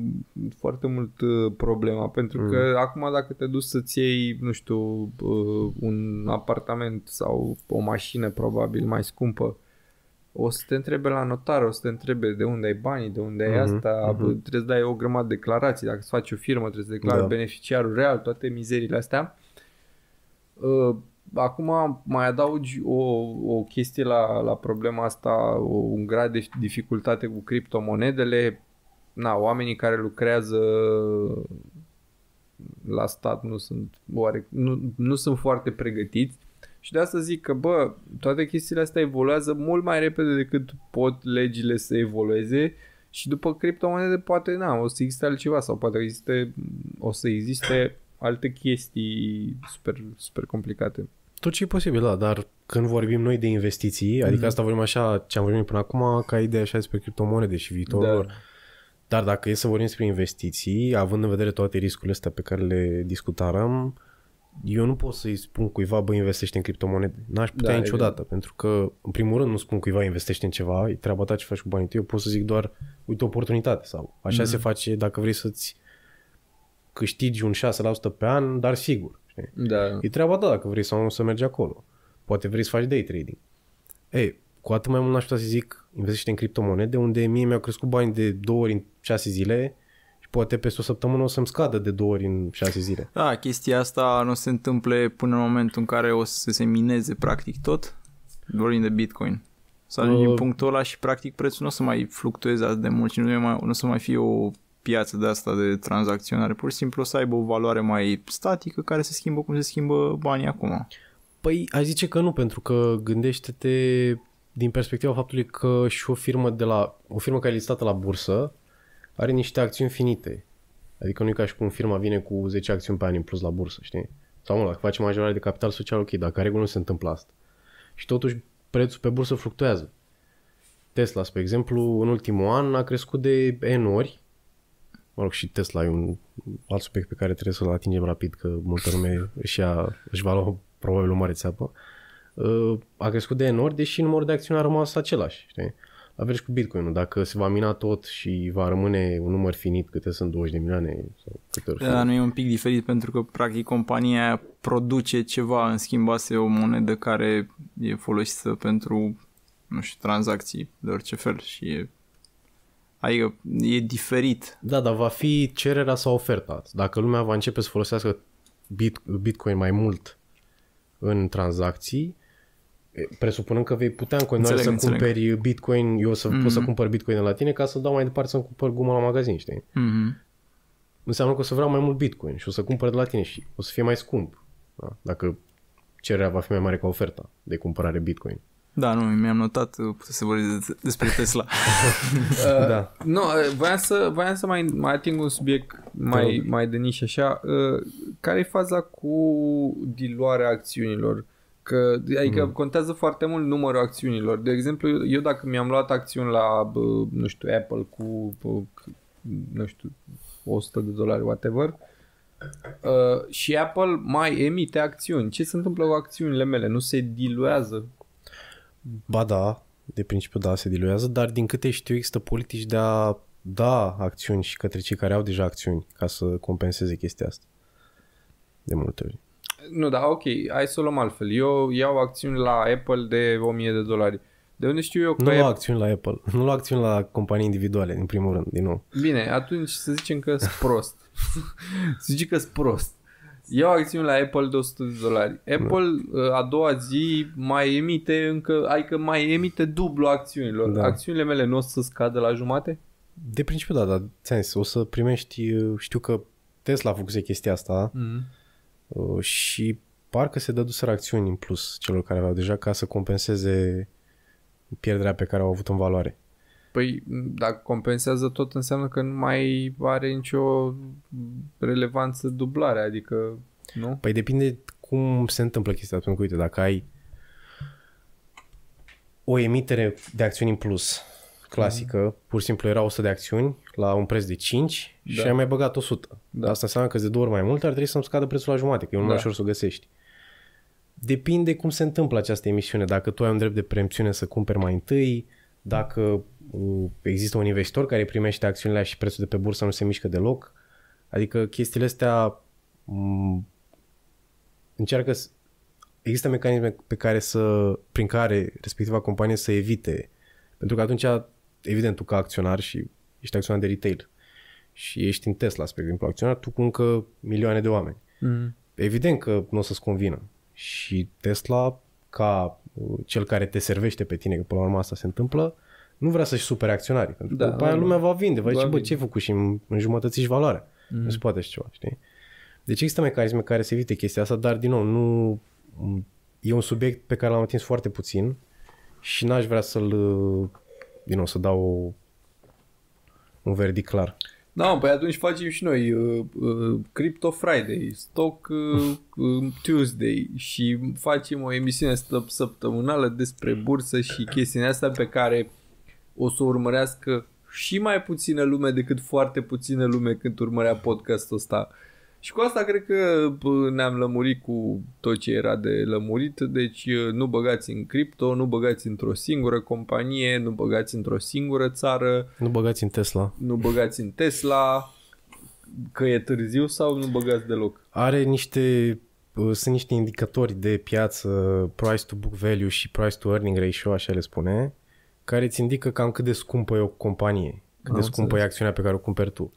foarte mult uh, problema, pentru Mm. că acum dacă te duci să-ți iei, nu știu, uh, un apartament sau o mașină probabil mai scumpă, o să te întrebe la notar, o să te întrebe de unde ai banii, de unde ai Mhm, asta, mhm. trebuie să dai o grămadă de declarații, dacă îți faci o firmă trebuie să declari Da. beneficiarul real, toate mizerile astea. Uh, Acum mai adaugi o, o chestie la, la problema asta, o, un grad de dificultate cu criptomonedele. Na, oamenii care lucrează la stat nu sunt, oare, nu, nu sunt foarte pregătiți și de asta zic că, bă, toate chestiile astea evoluează mult mai repede decât pot legile să evolueze și după criptomonede poate, na, o să existe altceva sau poate existe, o să existe alte chestii super, super complicate. Tot ce e posibil, da, dar când vorbim noi de investiții, adică asta vorbim așa, ce am vorbit până acum, ca idee așa despre criptomonede și viitorul Da. lor. Dar dacă e să vorbim despre investiții, având în vedere toate riscurile astea pe care le discutarăm, eu nu pot să-i spun cuiva, bă, investește în criptomonede. N-aș putea Da, niciodată, pentru că, în primul rând, nu spun cuiva investește în ceva, e treaba ta ce faci cu banii tăi, eu pot să zic doar, uite, o oportunitate sau așa se face dacă vrei să-ți câștigi un 6% pe an, dar sigur. Știi? Da. E treaba ta dacă vrei sau nu să mergi acolo. Poate vrei să faci day trading. Ei, cu atât mai mult n-aș putea să zic investește în criptomonede, unde mie mi-au crescut bani de două ori în șase zile și poate peste o săptămână o să-mi scadă de două ori în șase zile. Da, chestia asta nu se întâmple până în momentul în care o să se mineze practic tot, vorbim de Bitcoin. Să ajungi Uh. în punctul ăla și practic prețul nu o să mai fluctueze atât de mult și nu, e mai, nu o să mai fie o piață de asta de tranzacționare. Pur și simplu o să aibă o valoare mai statică care se schimbă cum se schimbă banii acum. Păi aș zice că nu, pentru că gândește-te din perspectiva faptului că și o firmă de la o firmă care e listată la bursă are niște acțiuni finite. Adică nu e ca și cum firma vine cu 10 acțiuni pe an în plus la bursă, știi? Sau mă, dacă face majorare de capital social, ok, dar ca regulă nu se întâmplă asta. Și totuși prețul pe bursă fluctuează. Tesla, spre exemplu, în ultimul an a crescut de N ori. Mă rog, și Tesla e un alt subiect pe care trebuie să-l atingem rapid, că multă lume își, ia, își va lua probabil o mare țeapă. Uh, A crescut de N ori, deși numărul de acțiuni a rămas același, știi? La fel și cu Bitcoin-ul. Dacă se va mina tot și va rămâne un număr finit, câte sunt 20 de milioane sau câte ori Da, nu e un pic diferit pentru că practic compania aia produce ceva în schimb asta e o monedă care e folosită pentru nu știu, tranzacții de orice fel și e adică e diferit. Da, dar va fi cererea sau oferta. Dacă lumea va începe să folosească bit, Bitcoin mai mult în tranzacții, e, presupunând că vei putea în continuare să Înțeleg, înțeleg. cumperi Bitcoin, eu să mm-hmm. pot să cumpăr Bitcoin de la tine ca să dau mai departe să cumpăr gumă la magazin, știi? Mhm. Înseamnă că o să vreau mai mult Bitcoin și o să cumpăr de la tine și o să fie mai scump. Da? Dacă cererea va fi mai mare ca oferta de cumpărare Bitcoin. Da, nu, mi-am notat, puteți să vorbiți de- despre Tesla. da. Nu, uh, voiam să, voiam să mai, mai ating un subiect mai, Te mai de nișă așa. Uh, Care e faza cu diluarea acțiunilor? Că, adică mm. contează foarte mult numărul acțiunilor. De exemplu, eu dacă mi-am luat acțiuni la, bă, nu știu, Apple cu, bă, c- nu știu, 100 de dolari, whatever, uh, și Apple mai emite acțiuni. Ce se întâmplă cu acțiunile mele? Nu se diluează? Ba da, de principiu da, se diluează, dar din câte știu există politici de a da acțiuni și către cei care au deja acțiuni ca să compenseze chestia asta. De multe ori. Nu, da, ok, hai să o luăm altfel. Eu iau acțiuni la Apple de 1000 de dolari. De unde știu eu că Nu lua Apple... acțiuni la Apple, nu lua acțiuni la companii individuale, în primul rând, din nou. Bine, atunci să zicem că sunt prost. să zicem că sunt prost. Iau acțiuni la Apple de 100 de dolari. Apple a doua zi mai emite încă, adică mai emite dublu acțiunilor. Da. Acțiunile mele nu o să scadă la jumate? De principiu da, dar ți-am zis, o să primești, știu că Tesla a făcut chestia asta Mm. Uh, și parcă se dăduseră acțiuni în plus celor care aveau deja ca să compenseze pierderea pe care au avut în valoare. Păi dacă compensează tot înseamnă că nu mai are nicio relevanță dublarea, adică nu? Păi depinde cum se întâmplă chestia, pentru că uite, dacă ai o emitere de acțiuni în plus clasică, pur și simplu era 100 de acțiuni la un preț de 5 da. și Da. ai mai băgat 100. Da. Asta înseamnă că de două ori mai mult ar trebui să-mi scadă prețul la jumate, că e mult mai Da. ușor să o găsești. Depinde cum se întâmplă această emisiune, dacă tu ai un drept de preemțiune să cumperi mai întâi, dacă uh, există un investitor care primește acțiunile alea și prețul de pe bursă nu se mișcă deloc. Adică chestiile astea m- încearcă să... Există mecanisme pe care să, prin care respectiva companie să evite. Pentru că atunci, evident, tu ca acționar și ești acționar de retail și ești în Tesla, spre exemplu, acționar, tu cu încă milioane de oameni. Mm. Evident că nu o să-ți convină. Și Tesla, ca uh, cel care te servește pe tine, că până la urmă asta se întâmplă, nu vrea să-și supere acționarii. Pentru că Da, după aia da. lumea va vinde, va Va zice, bă, vinde. ce ai făcut și în, în jumătățiși valoarea. Mm. Nu se poate așa ceva, știi? Deci există mecanisme care să evite chestia asta, dar din nou, nu... E un subiect pe care l-am atins foarte puțin și n-aș vrea să-l, uh, din nou, să dau o, un verdict clar. Da, păi atunci facem și noi uh, uh, Crypto Friday, Stock uh, uh, Tuesday și facem o emisiune stăp- săptămânală despre bursă și chestiile astea pe care o să o urmărească și mai puțină lume decât foarte puțină lume când urmărea podcastul ăsta. Și cu asta cred că bă, ne-am lămurit cu tot ce era de lămurit, deci uh, nu băgați în cripto, nu băgați într-o singură companie, nu băgați într-o singură țară, Nu băgați în Tesla. nu băgați în Tesla, că e târziu sau nu băgați deloc? Are niște uh, sunt niște indicatori de piață, price to book value și price to earning ratio, așa le spune, care îți indică cam cât de scumpă e o companie, cât de Am scumpă înțeles. e acțiunea pe care o cumperi tu.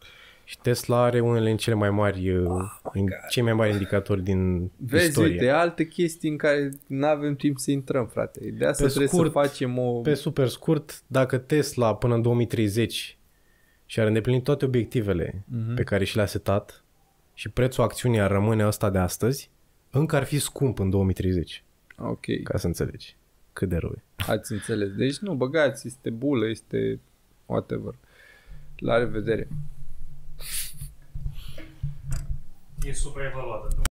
Și Tesla are unele din cele mai mari, oh cei mai mari indicatori din Vezi, istorie. uite, alte chestii în care nu avem timp să intrăm, frate. De asta Pe trebuie scurt, să facem o... Pe super scurt, dacă Tesla până în 2030 și ar îndeplini toate obiectivele Mhm. pe care și le-a setat și prețul acțiunii ar rămâne ăsta de astăzi, încă ar fi scump în 2030, Ok, ca să înțelegi cât de rău e. ați înțeles. Deci nu, băgați, este bulă, este whatever. La revedere. E supraevaluată.